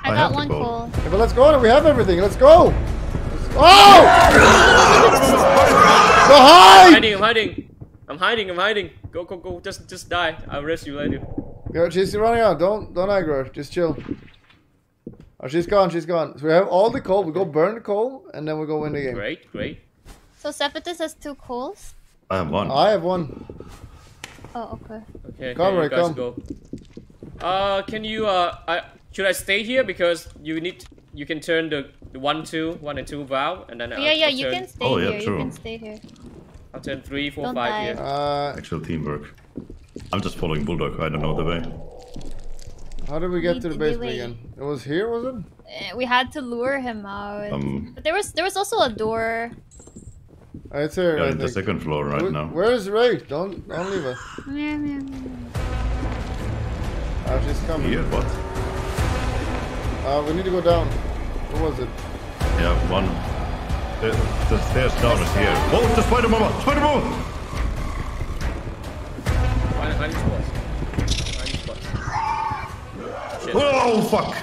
I, I got one coal. coal. Yeah, but let's go. We have everything. Let's go. Let's- Oh! <laughs> Go hide! hiding, I'm hiding! I'm hiding, I'm hiding! Go, go, go, just just die. I'll rescue you later. Yeah, she's running out. Don't don't aggro her. Just chill. Oh, she's gone. She's gone. So we have all the coal. We go burn the coal, and then we go win the game. Great, great. So Sepetus has two coals. I have one. I have one. Oh, okay. Okay, Come, okay, Ray, guys come. go. Uh, can you, uh, I, should I stay here? Because you need, you can turn the, the one, two, one and two valve, and then I'll, yeah, yeah. I'll You turn, can stay Oh, yeah, here. true. You can stay here. I'll turn three, four, Don't five die. here. Uh, Actual teamwork. I'm just following Bulldog. I don't know the way. How did we get Wait, to the basement wait? again? It was here, was it? Eh, We had to lure him out. Um, but there was there was also a door. It's here. yeah, I in the second floor right Wh- now. Where is Ray? Don't don't leave us. Ah, she's coming. Here, what? Uh, we need to go down. What was it? Yeah, one. The, the stairs down is here. Oh, the spider mama! Spider mama! Oh fuck!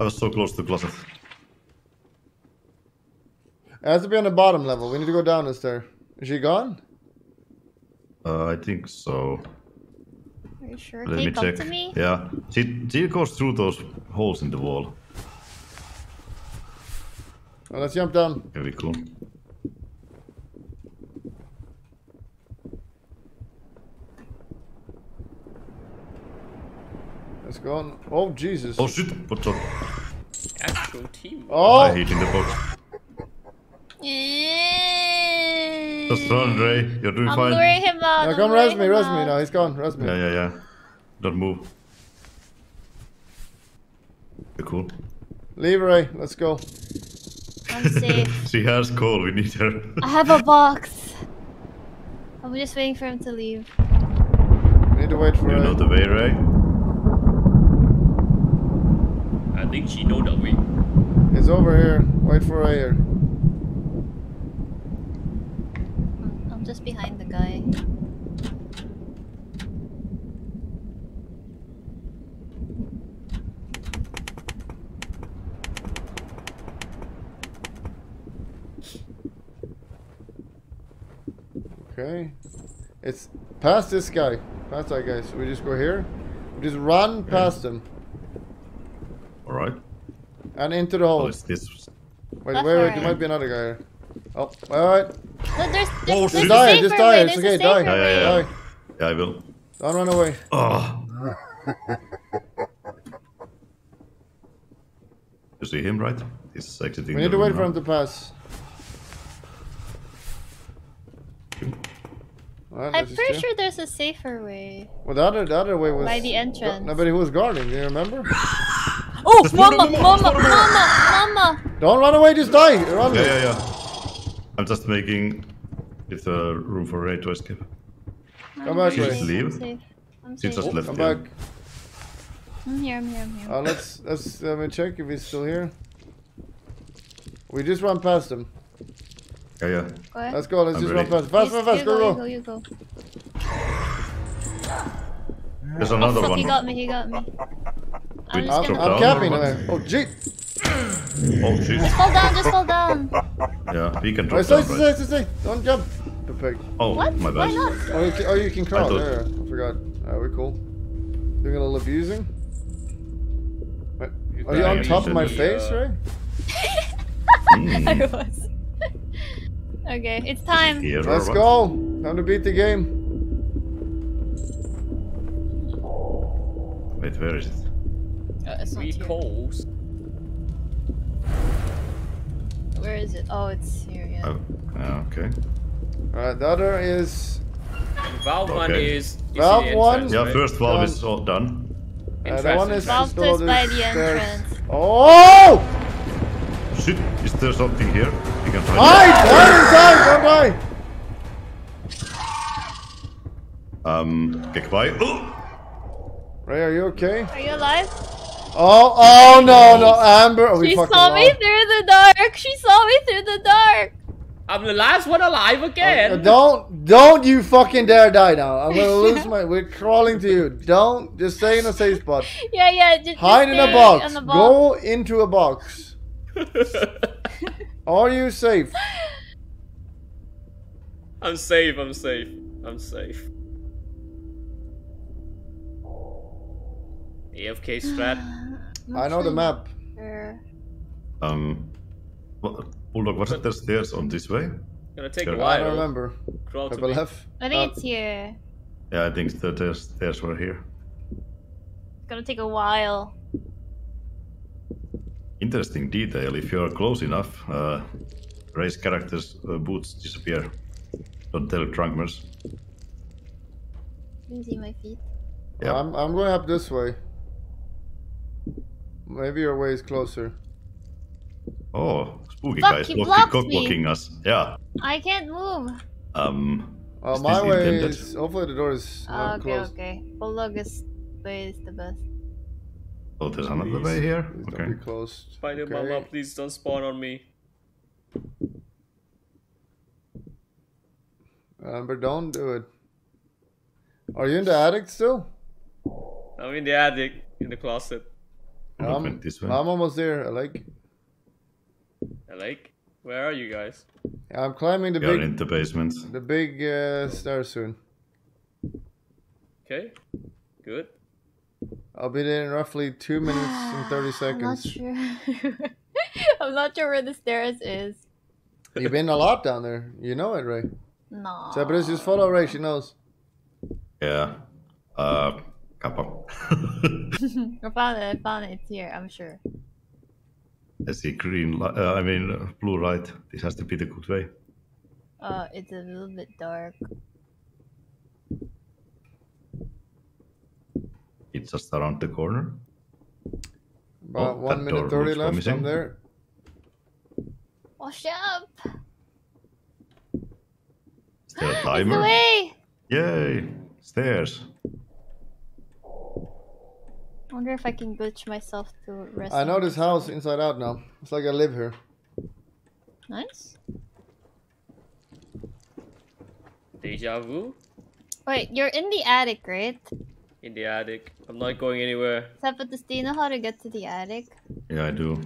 I was so close to the closet. It has to be on the bottom level. We need to go down this stair. Is she gone? Uh, I think so. Are you sure? Let Can me come check. to me? Yeah, she she goes through those holes in the wall. Well, let's jump down. Very cool. Let's go on. Oh Jesus! Oh shit! What's up? Actual team. Oh! I hate in the box. Just run, Ray. You're doing I'm fine. luring him out. Now I'm come luring res me, him res me out. now. He's gone. Res me. Yeah, yeah, yeah. Don't move. You're cool. Leave Ray. Eh? Let's go. I'm safe. <laughs> she has coal. We need her. I have a box. I'm just waiting for him to leave. We need to wait for you Ray. know the way, Ray? I think she know the way. It's over here. Wait for Ray here. I'm just behind the guy. Okay. It's past this guy. Past that guy. So we just go here. We just run past him All right. and into the Oh, hole. it's this. Wait, Left wait, wait. right? There might be another guy. Oh, wait, wait. No, there's, there's, Oh, there's shit. Die, safer just die, way. it's There's okay, die. Yeah, yeah, yeah. Die. Yeah, I will. Don't run away. Oh. <laughs> you see him, right? He's exiting. We need to wait room for him to pass. Alright, I'm pretty chill. sure there's a safer way. Well, the other, the other way was By the entrance. Nobody was guarding. Do you remember? Oh, mama, mama, mama, mama! Don't run away. Just die. Run. Yeah, yeah, yeah. I'm just making it a room for Ray to escape. Come back, I'm Ray. safe, Leave? I'm safe. I'm She safe. just left. Come yeah. back. I'm here, I'm here, I'm here. Uh, let's let's let me check if he's still here. We just run past him. Yeah, yeah. Go ahead. Let's go. Let's I'm just ready. run past. Fast, fast, fast. Go, go, go. you go, you go. There's another Fuck, one. he got me, he got me. I'm just I'm, Drop. I'm capping or. Oh, gee. Oh, jeez. Just fall down, just fall down. <laughs> Yeah, he can Wait, drop stay, down, stay, right? stay, stay. Don't jump. the pig. Oh, What? my Why bad. not? Oh, you can, oh, you can crawl. thought- Yeah, yeah, I forgot. Alright, we're cool. Doing a little abusing. Wait, Are you on top of my should, face, uh, Ray? <laughs> Hmm. I was. <laughs> okay, it's time. Here Let's go. Time to beat the game. Wait, where is it? Uh, it's not Three here. coals. Where is it? Oh, it's here. Yeah. Oh, yeah, okay. Alright, the other is Valve one Okay. is. Valve one? entrance, Yeah, right? first valve Done. is all done. uh, the one is. Valve two is installed by the there. entrance. Oh! Shit, is there something here? You can find Hide! Hide inside! Don't die! Um, kick by. Oh! Ray, are you okay? Are you alive? Oh, oh no, no, Amber. Oh, She fucking saw me lost. through the dark. She saw me through the dark. I'm the last one alive again. Uh, don't, don't you fucking dare die now. I'm gonna lose my. We're crawling to you. Don't just stay in a safe spot. <laughs> Yeah, yeah. Just, Hide just in a box. on box. Go into a box. <laughs> Are you safe? I'm safe. I'm safe. I'm safe. AFK strat. <sighs> <laughs> I know the map. Sure. Um, what, Bulldog, was it the stairs on this way? Gonna take Sure. a I while. don't remember. Crawl I to me. believe. I think Uh, it's here. Yeah, I think the the stairs were here. It's gonna take a while. Interesting detail. If you're close enough, uh, Ray's character's uh, boots disappear. Don't tell Trunkmers. Can you see my feet? Yeah. I'm, I'm going up this way. Maybe your way is closer. Oh, spooky Fuck, guys he block- blocked cock me. blocking us. Yeah. I can't move. Um, Uh, my way intended? is. Hopefully the door is Ah, not okay, closed. okay. Bulldog's way is the best. oh, there's another way here. Please Okay. Don't be closed. Spider okay. Mama, please don't spawn on me. Amber, don't do it. Are you in the attic still? I'm in the attic, in the closet. I'm not I'm, went this way. I'm almost there. I like. I like. Where are you guys? I'm climbing the We are big, in the basement. the big uh, stairs soon. Okay. Good. I'll be there in roughly two minutes and <sighs> thirty seconds. I'm not seconds. sure. <laughs> I'm not sure where the stairs is. You've been a lot down there. You know it, Ray. No. Separate just follow Ray. She knows. Yeah. Uh, Kappa. <laughs> I found it. I found it. It's here. I'm sure. I see green. Li- uh, I mean, uh, blue light. This has to be the good way. Uh, it's a little bit dark. It's just around the corner. About Oh, one minute thirty left. promising. I'm there. Wash up. Is there a <gasps> It's the timer? Yay! Stairs. I wonder if I can glitch myself to rest. I know this house inside out now. It's like I live here. Nice. Deja vu? Wait, you're in the attic, right? In the attic. I'm not going anywhere. Sepatus, do you know how to get to the attic? Yeah, I do.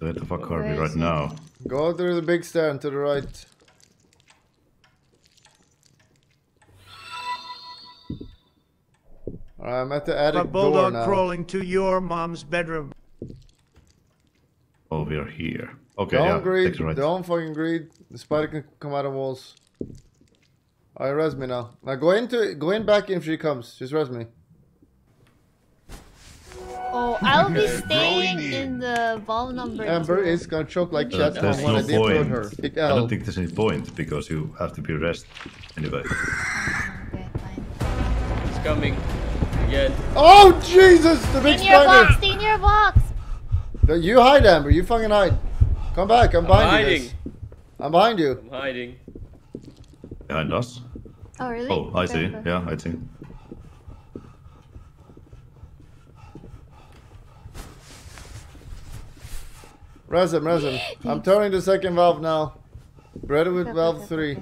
Where the fuck are we right now? Go through the big stair and to the right. I'm at the attic A door bulldog now. crawling to your mom's bedroom. Oh, we're here. Okay, Don't yeah. greed. Take the right. Don't fucking greed. The spider can come out of walls. Alright, res me now. Now go into go in back if she comes. Just res me. Oh, I'll be <laughs> staying in in. the ball number Amber two. is gonna choke like Uh, chat there's when no I did hurt her. Kick I L. don't think there's any point because you have to be rest anyway. Okay, fine. It's coming. Again. Oh Jesus! The big Stay in your box. spider! Stay in your box. No, You hide, Amber. You fucking hide. Come back. I'm behind I'm behind you. hiding. I'm behind you. I'm hiding. Behind us? Oh really? Oh, I see. okay. Yeah, I see. Res him, res him. I'm turning the second valve now. Ready with valve three.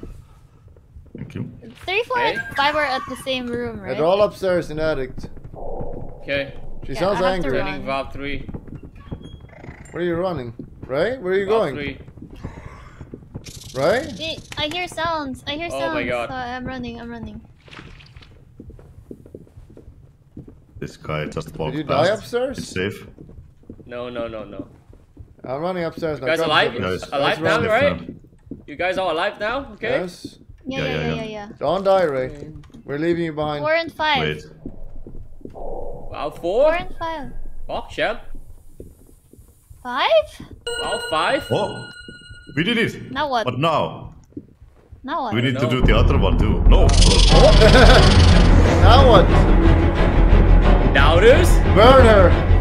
Okay. Thank you. Three, four, Okay. and five are at the same room, right? They're all upstairs in the attic. Okay. She Yeah, sounds I have to angry. run. Turning valve 3. Where are you running? Right? Where are you Valve going? 3. Right? I hear sounds. I hear Oh sounds. Oh my God. So I'm running. I'm running. This guy just walked Did you past. die upstairs? It's safe. No, no, no, no. I'm running upstairs now. guys Come, alive? Alive now, right? You guys all alive now? Okay. Yes. Yeah, Yeah, yeah, yeah, yeah, yeah. yeah, yeah. Don't die, Ray. We're leaving you behind. Four and five. Wait. Wow, Four four. and five. Fuck, champ. Five? Wow, five. Oh! We did it! Now what? But now, Now what? we need to do the other one too. No! <laughs> Now what? Doubters? Burn her! <laughs>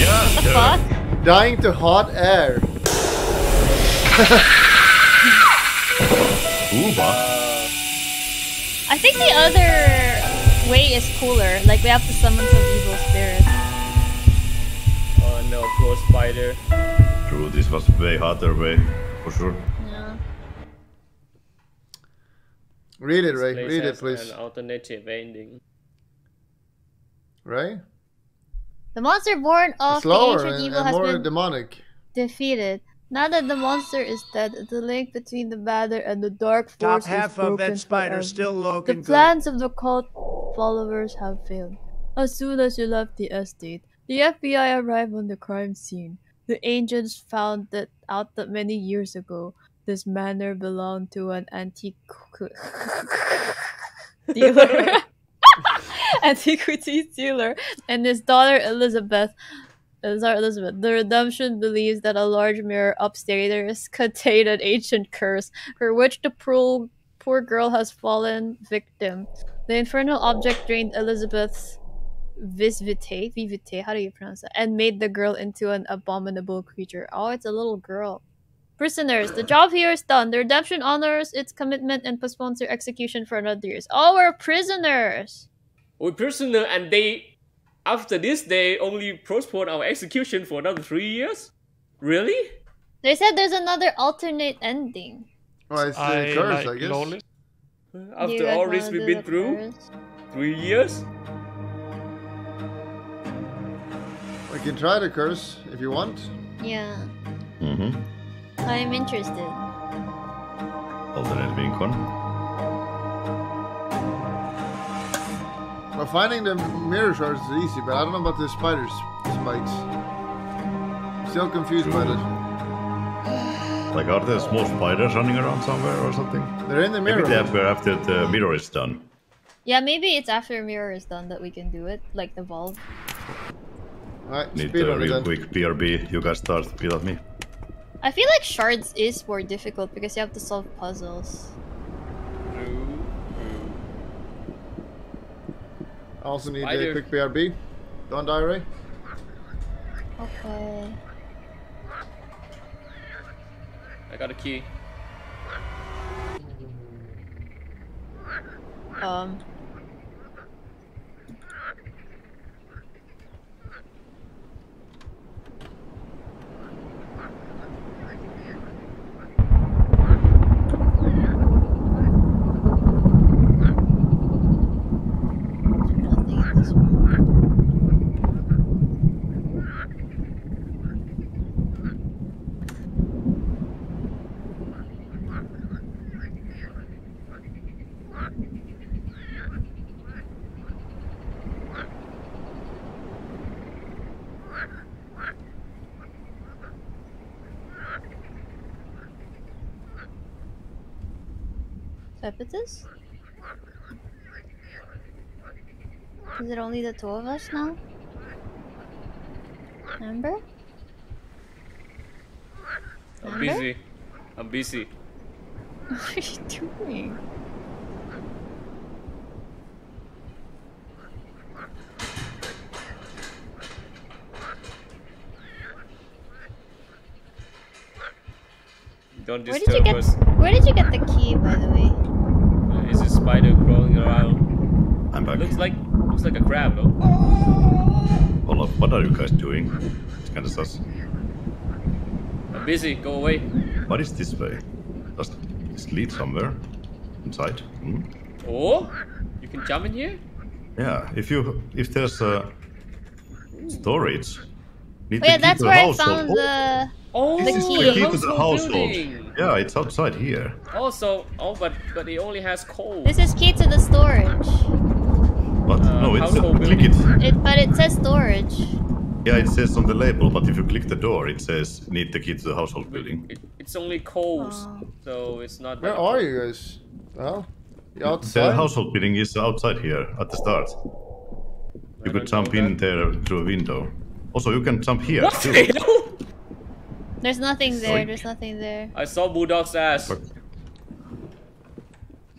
yeah! Fuck? Dying to hot air. <laughs> Uba! I think the other way is cooler. Like we have to summon some evil spirits. Oh no, poor spider. True, this was way harder way, for sure. Yeah. Read it, This Ray. place Read it, please. An alternative ending. Ray? The monster born of the ancient and, evil and has more been demonic. defeated. Now that the monster is dead, the link between the matter and the dark Top force half is of broken that spider forever. still The looking good. plans of the cult followers have failed. As soon as you left the estate, the FBI arrived on the crime scene. The agents found that out that many years ago, this manor belonged to an antique <laughs> dealer, <laughs> <laughs> antiquities dealer, and his daughter Elizabeth. Sorry, Elizabeth. The redemption believes that a large mirror upstairs contained an ancient curse, for which the poor, poor girl has fallen victim. The infernal object drained Elizabeth's vis vitae, vitae, how do you pronounce that? And made the girl into an abominable creature. Oh, it's a little girl. Prisoners, the job here is done. The redemption honors its commitment and postpones their execution for another years. Oh, we're prisoners! We're prisoner and they after this they only postpone our execution for another three years? Really? They said there's another alternate ending. Oh, it's the I curse, like I guess. lawless. Do you After all this we've been through? curse? Three years? We can try the curse if you want. Yeah, Mm-hmm. I'm interested. Alternate Vincon. Well, finding the mirror shards is easy, but I don't know about the spiders spikes. Still confused by that. Like, are there small spiders running around somewhere or something? They're in the mirror. Maybe they appear after the mirror is done. Yeah, maybe it's after mirror is done that we can do it, like the vault. Alright, Need speed a real then. quick PRB. You guys start without me. I feel like shards is more difficult because you have to solve puzzles. True. I also need Spider. a quick BRB. Don't die, Ray. Okay. I got a key. Um. Separatist? Is it only the two of us now? Remember? I'm busy. I'm busy. <laughs> What are you doing? Don't Where did you get? us. Where did you get the key, by the way? Uh, Is a spider crawling around? Looks like looks like a crab, no? Hold up, what are you guys doing? It's kinda sus. I'm busy. Go away. What is this way? Does this lead somewhere? Inside? Hmm? Oh, you can jump in here. Yeah, if you if there's a storage, need Oh yeah, that's where the I found the Oh, The This is key. the key to the household household. building. Yeah, it's outside here. Also, oh, but but it only has coal. This is key to the storage. But Uh, no, it's household <laughs> click it. It, but it says storage. Yeah, it says on the label, but if you click the door, it says need the key to the household building. It, it's only coals, Oh. so it's not. Where are you guys? Well, you The household building is outside here at the start. You I could jump know in there through a window. Also, you can jump here What too. There's nothing there. Like- There's nothing there. I saw Bulldog's ass. Fuck.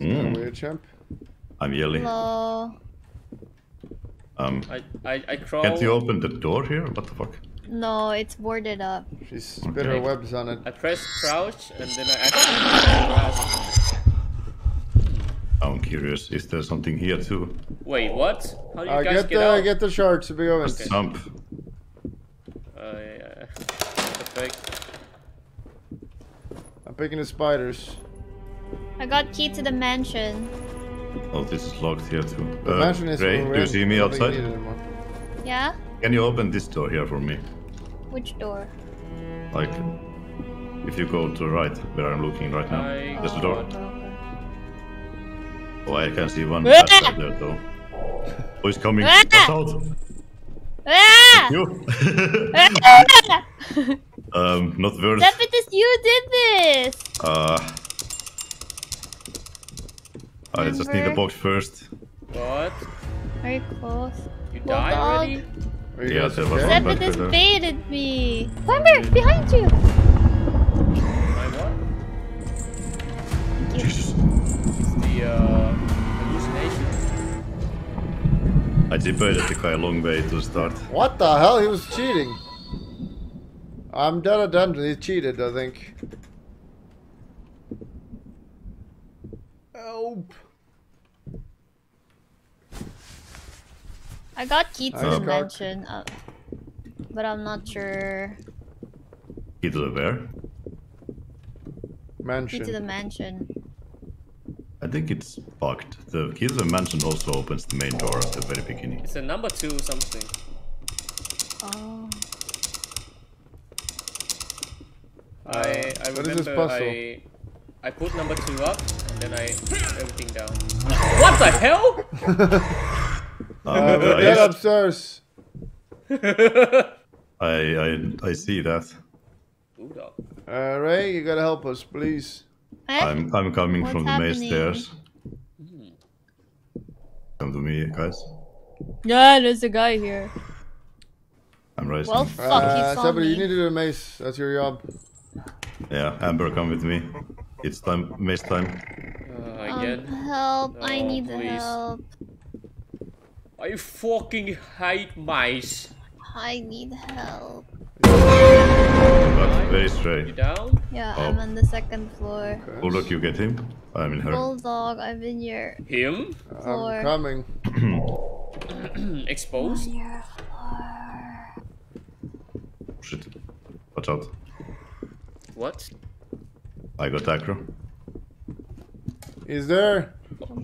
Mm, weird champ. I'm yelling. Hello. Um, I I I crawl. can't you open the door here? What the fuck? No, it's boarded up. She's spit her webs on it. I press crouch and then I <laughs> actually. I'm curious. Is there something here too? Wait, what? How do you Uh, guys get get, the out? get the shards to be going. Okay. Jump. Uh, yeah. Perfect. I'm picking the spiders. I got key to the mansion. Oh, this is locked here too. The Uh, mansion is Ray, do you see me I don't think outside? you need it anymore. Yeah? Can you open this door here for me? Which door? Like, if you go to the right, where I'm looking right now. I- There's the Oh, door. okay, okay. Oh, I can see one <laughs> Ah! bastard there though. Oh, coming. Ah! Watch out! Ah! You! <laughs> Ah! <laughs> um, not worth. Depetus, you did this! Uh, I just need a Remember? box first. What? Very close. You Well, died dog. already? Are you Yeah, guys there was okay? one. back Depetus there. baited me! Thunder, behind you! My what? Jesus. It's the uh, hallucination. I debated the guy a long way to start. What the hell? He was cheating. I'm dead at done. He cheated, I think. Help. I got key to I mansion, uh, but I'm not sure. Key to the where? Key Mansion. to the mansion. I think it's bugged. The key to the mansion also opens the main door at the very beginning. It's a number two something. Oh. I I what is this remember puzzle? I I put number two up and then I put everything down. What the hell? <laughs> Uh, we're I, upstairs. <laughs> I, I, I see that. Bulldog. Uh, Ray, you gotta help us, please. I'm, I'm coming What's from the main stairs. Come to me, guys. Yeah, there's a guy here. I'm rising. Well, fuck, Uh, he saw somebody, me. you need to do a mace. That's your job. Yeah, Amber, come with me. It's time, maze time. Uh, Um, again. help, I need please. help. I fucking hate mice. I need help. But where is You down? Yeah, Oh. I'm on the second floor. Oh, Bulldog, you get him? I'm in her. Bulldog, I've been here. Him? Floor. I'm coming. <clears throat> Exposed? Your floor. Shit. Watch out. What? I got aggro. He's there.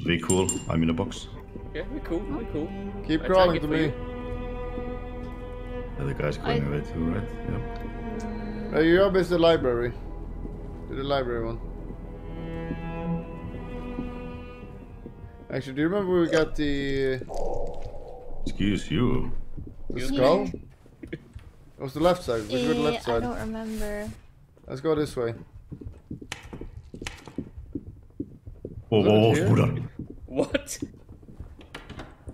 Be cool. I'm in a box. Yeah, we're cool, we're cool. Keep I crawling to me. you. Yeah, the guy's going I- away too, right? Yeah. Uh, your job is the library. Do the library one. Actually, do you remember we got the, Excuse you. the You- skull? It was the left side. We should go the Eh, left side. I don't remember. Let's go this way. Whoa, whoa, whoa, here? Buddha. What?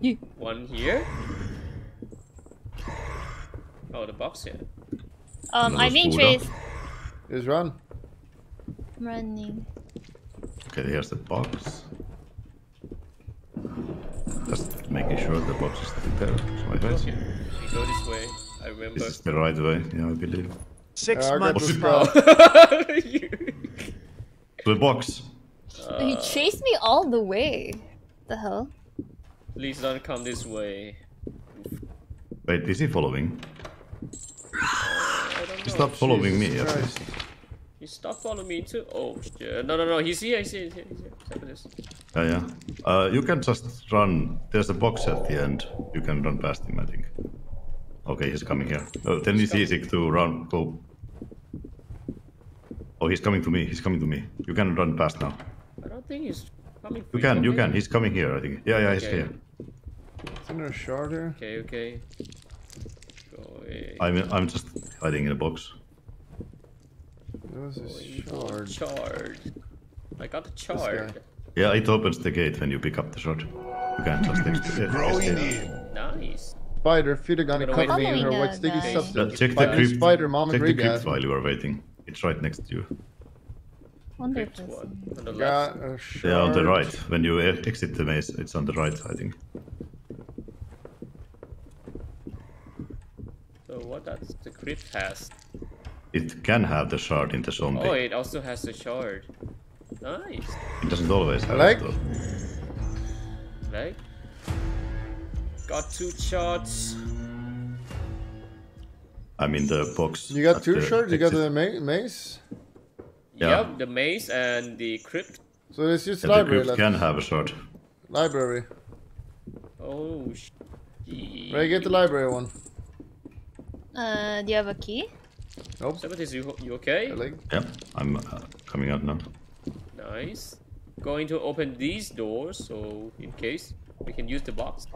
Ye- One here? Oh, the box here. Um, I'm being Buddha. chased. Just run. I'm running. Okay, here's the box. Just making sure the box is still there. So my guys. Okay. We go this way. I remember. This is the right way, yeah, I believe. Six Uh, months the ago. <laughs> The box! he chased me all the way. The hell? Please don't come this way. Wait, is he following? I don't know. Stop following me. Jesus at least. You stop following me too. Oh shit! No, no, no. He's here. He's here. He's here. He's here. This. Yeah, yeah. Uh, you can just run. There's a box at the end. You can run past him, I think. Okay, he's coming here. Uh, then it's easy to run. Go. Oh, he's coming to me. He's coming to me. You can run past now. I don't think he's coming. You can, you can. He's coming here, I think. Yeah, yeah, he's Okay. here. Isn't there a shard here? Okay, okay. Going. I'm, I'm just hiding in a box. There was a going for shard. I got a guy. chard. Yeah, it opens the gate when you pick up the shot. You can just ex- uh, Growing escape. in. Nice. Spider, Filigani Gonna wait covered for in her white sticky uh, substance. Uh, check the Spider- crypt. Spider, mom, check and the crypt while you are waiting. It's right next to you. Wonderful. Which one? On the left. a shard. Uh, yeah, on the right. When you e- exit the maze, it's on the right, I think. So what does the crypt has? It can have the shard in the zombie. Oh, it also has the shard. Nice. It doesn't always have Like- it though. Right? Got two shots. I'm in the box. You got two the shards? You got the ma- mace? Yeah. Yep, the maze and the crypt. So it's just Yeah, the library crypt left. can have a shard. Library. Oh, sh- Ray, get the library one. Uh, do you have a key? Nope. Sabatis, you, you okay? Like, Yeah, I'm uh, coming out now. Nice. Going to open these doors, so in case we can use the box.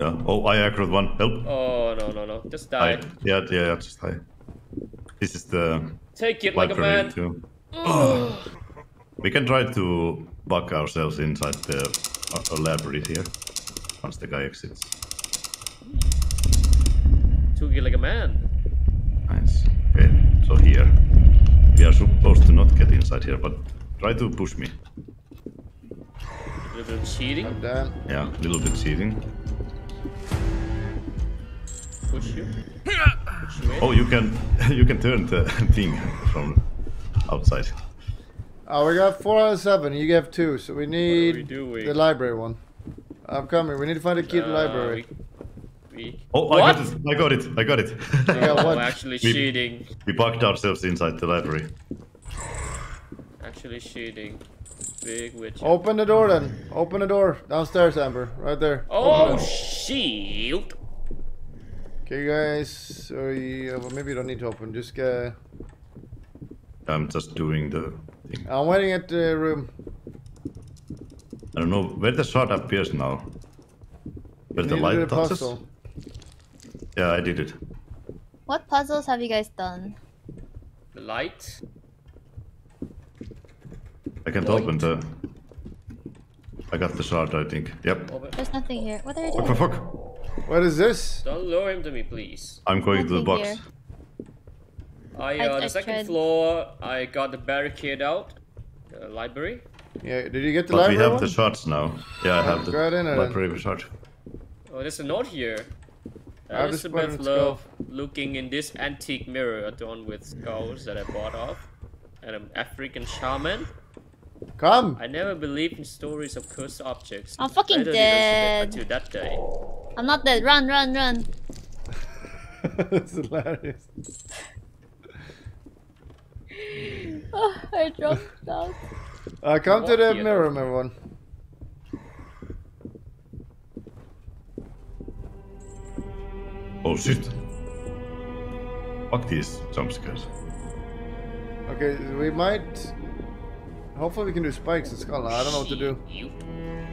Yeah. Oh, I aggroed one. Help. Oh no no no! Just I, die. yeah, yeah, yeah, just hi. This is the Take it like a man. too. We can try to bug ourselves inside the uh, uh, library here. Once the guy exits. Took it like a man. Nice. Okay, so here. We are supposed to not get inside here, but try to push me. A little bit of cheating. I'm done. Yeah, a little bit cheating. Push you. Push you. Oh, you can <laughs> you can turn the <laughs> thing from outside. Oh, we got four out of seven. You have two, so we need we doing? the library one. I'm coming. We need to find a key to the Uh, library. We, we, Oh, What? I got it! I got it! I got it! <laughs> got oh, what? actually We- cheating. we bugged ourselves inside the library. Actually cheating. Big witch. Open the door then. Open the door. Downstairs, Amber. Right there. Oh, Open it. shoot! Okay, guys. So, yeah, well, maybe you don't need to open. Just get. I'm just doing the thing. I'm waiting at the room. I don't know where the shot appears now. Where You the need to light the touches? puzzle. Yeah, I did it. What puzzles have you guys done? The light. I can't Light. open the. I got the shard, I think. Yep. Over. There's nothing here. What are you Fuck, doing? fuck, fuck. What is this? Don't lure him to me, please. I'm going to the box. here. I, I- uh, the I second tried- floor, I got the barricade out. The library. Yeah, did you get the But we have one? the shots now. Yeah, I have the Go ahead in there then. library shard. Oh, there's a note here. I have the Elizabeth spider Love looking in this antique mirror adorned with skulls that I bought off. And an African shaman. Come! I never believed in stories of cursed objects. I'm fucking dead. Elizabeth Until that day. I'm not dead. Run, run, run. <laughs> That's hilarious. Oh, I dropped out. Uh, come to the mirror everyone. Oh shit. Fuck these jump scares. Okay, we might. Hopefully, we can do spikes and skull. I don't know what to do.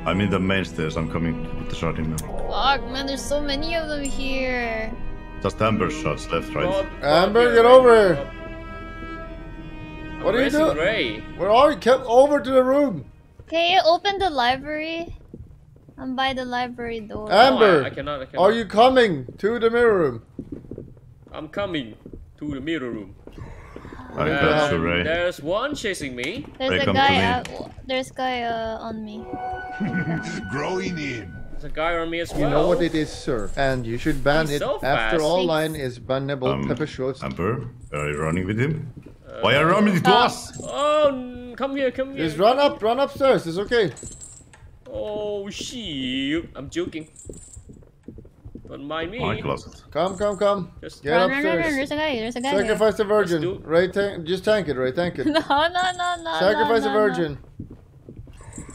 I'm in the main stairs. I'm coming with the shard in now. Fuck, man, there's so many of them here. Just amber shots left, right. Rob, Amber, get over here. Rob. I'm What are you doing? Ray. Where are you? Come over to the room. Okay, open the library. I'm by the library door. No, Amber, I, I cannot, I cannot. Are you coming to the mirror room? I'm coming to the mirror room. I Yeah. got you, And Ray. There's one chasing me. there's Ray, a guy. me. Uh, there's a guy uh, on me. Growing in. There's a guy on me as well. You know what it is, sir. And you should ban He's it so after all Thanks. line is bannable. Um, Pepper shots. Amber, are you running with him? Why are you running to Uh, us? Oh, come here, come here. Just run up, run upstairs. It's okay. Oh, shit. I'm joking. Don't mind me. My closet. Come, come, come. Just Get run, run, run, run. upstairs. There's a guy. There's a guy. here. Sacrifice the do- virgin. Ray, tank, just tank it, Ray. Tank it. <laughs> No, no, no, no. Sacrifice no, the no, virgin.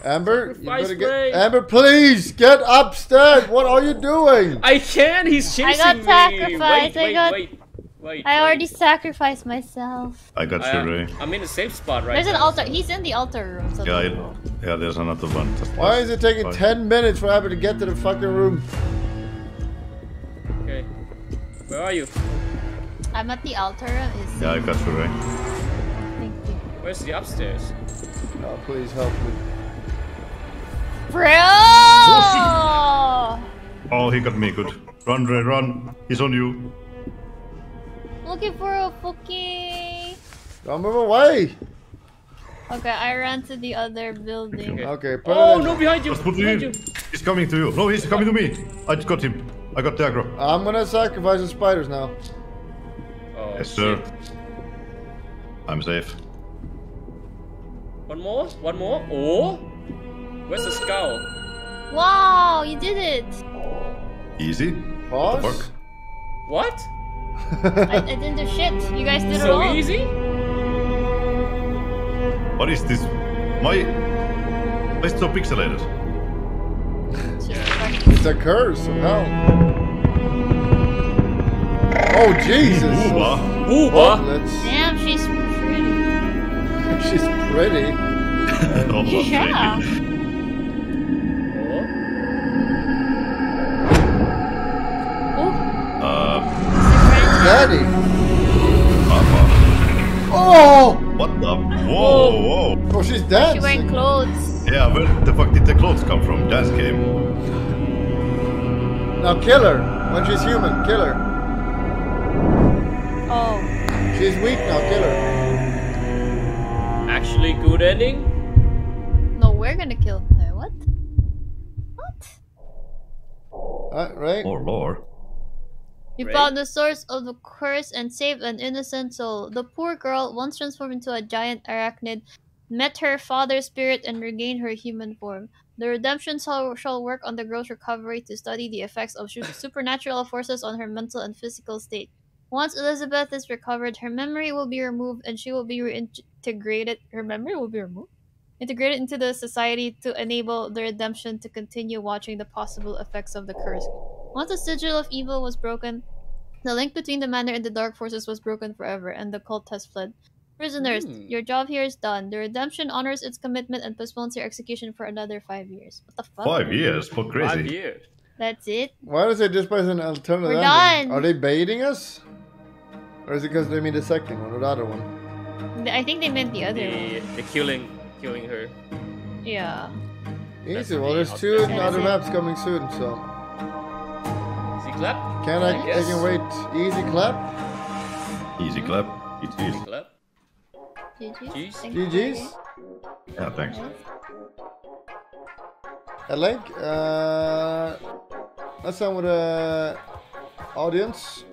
Amber, you Sacrifice better get. Ray. Amber, please get upstairs. What are you doing? I can. He's chasing me. I got sacrificed, Wait, I got- wait. Wait. I wait. already sacrificed myself. I got I, you, Ray. I'm in a safe spot right There's an altar. so- He's in the altar room. So Yeah, don't I, yeah, there's another one. Just Why is it taking Fine. 10 minutes for Abby to get to the fucking room? Okay. Where are you? I'm at the altar room. Is Yeah, I got you, Ray. Thank you. Where's the upstairs? Oh, please help me. Bro! Oh, he got me. Good. Run, Ray, run. He's on you. Looking for a fucking. Don't move away! Okay, I ran to the other building. Okay. Okay, put Oh it no, behind you! Behind him. you! He's coming to you. No, he's coming to me. I just got him. I got the aggro. I'm gonna sacrifice the spiders now. Oh, Yes, sir. shit. I'm safe. One more? One more? Oh? Where's the skull? Wow, you did it! Easy. Pause. What the fuck? What? I, I didn't do shit. You guys did it all. So all. easy? What is this? My... Why is so pixelated? It's just It's a curse oh, of hell. Oh, Jesus! Ooh, ah. Ooh, Oh, ah. that's, Damn, she's pretty. <laughs> she's pretty. <laughs> oh, Yeah. Daddy! Papa. Oh! What the? Whoa, whoa. Oh, she's she wearing clothes. Yeah, where the fuck did the clothes come from? Dance game. Now kill her. When she's human, kill her. Oh. She's weak now, kill her. Actually good ending? No, we're gonna kill her. What? What? Uh, right? Or lore. You Right. found the source of the curse and saved an innocent soul. The poor girl, once transformed into a giant arachnid, met her father's spirit and regained her human form. The redemption shall, shall work on the girl's recovery to study the effects of su- supernatural forces on her mental and physical state. Once Elizabeth is recovered, her memory will be removed and she will be reintegrated. Her memory will be removed? Integrated into the society to enable the redemption to continue watching the possible effects of the curse. Once the sigil of evil was broken, the link between the manor and the dark forces was broken forever, and the cult has fled. Prisoners, Hmm. your job here is done. The redemption honors its commitment and postpones your execution for another five years. What the fuck? Five years? What Five years. That's it? Why does it just by an alternative We're ending? done. Are they baiting us? Or is it because they mean the second one or the other one? I think they meant the other one. The, the killing, killing her. Yeah. Easy. the Well, there's two other maps coming soon, so Easy clap? can I? I I can wait. Easy clap. Easy clap. It's Easy easy. clap? GG's. You. GG's. Yeah, thanks. I like. Uh, let's start with the audience.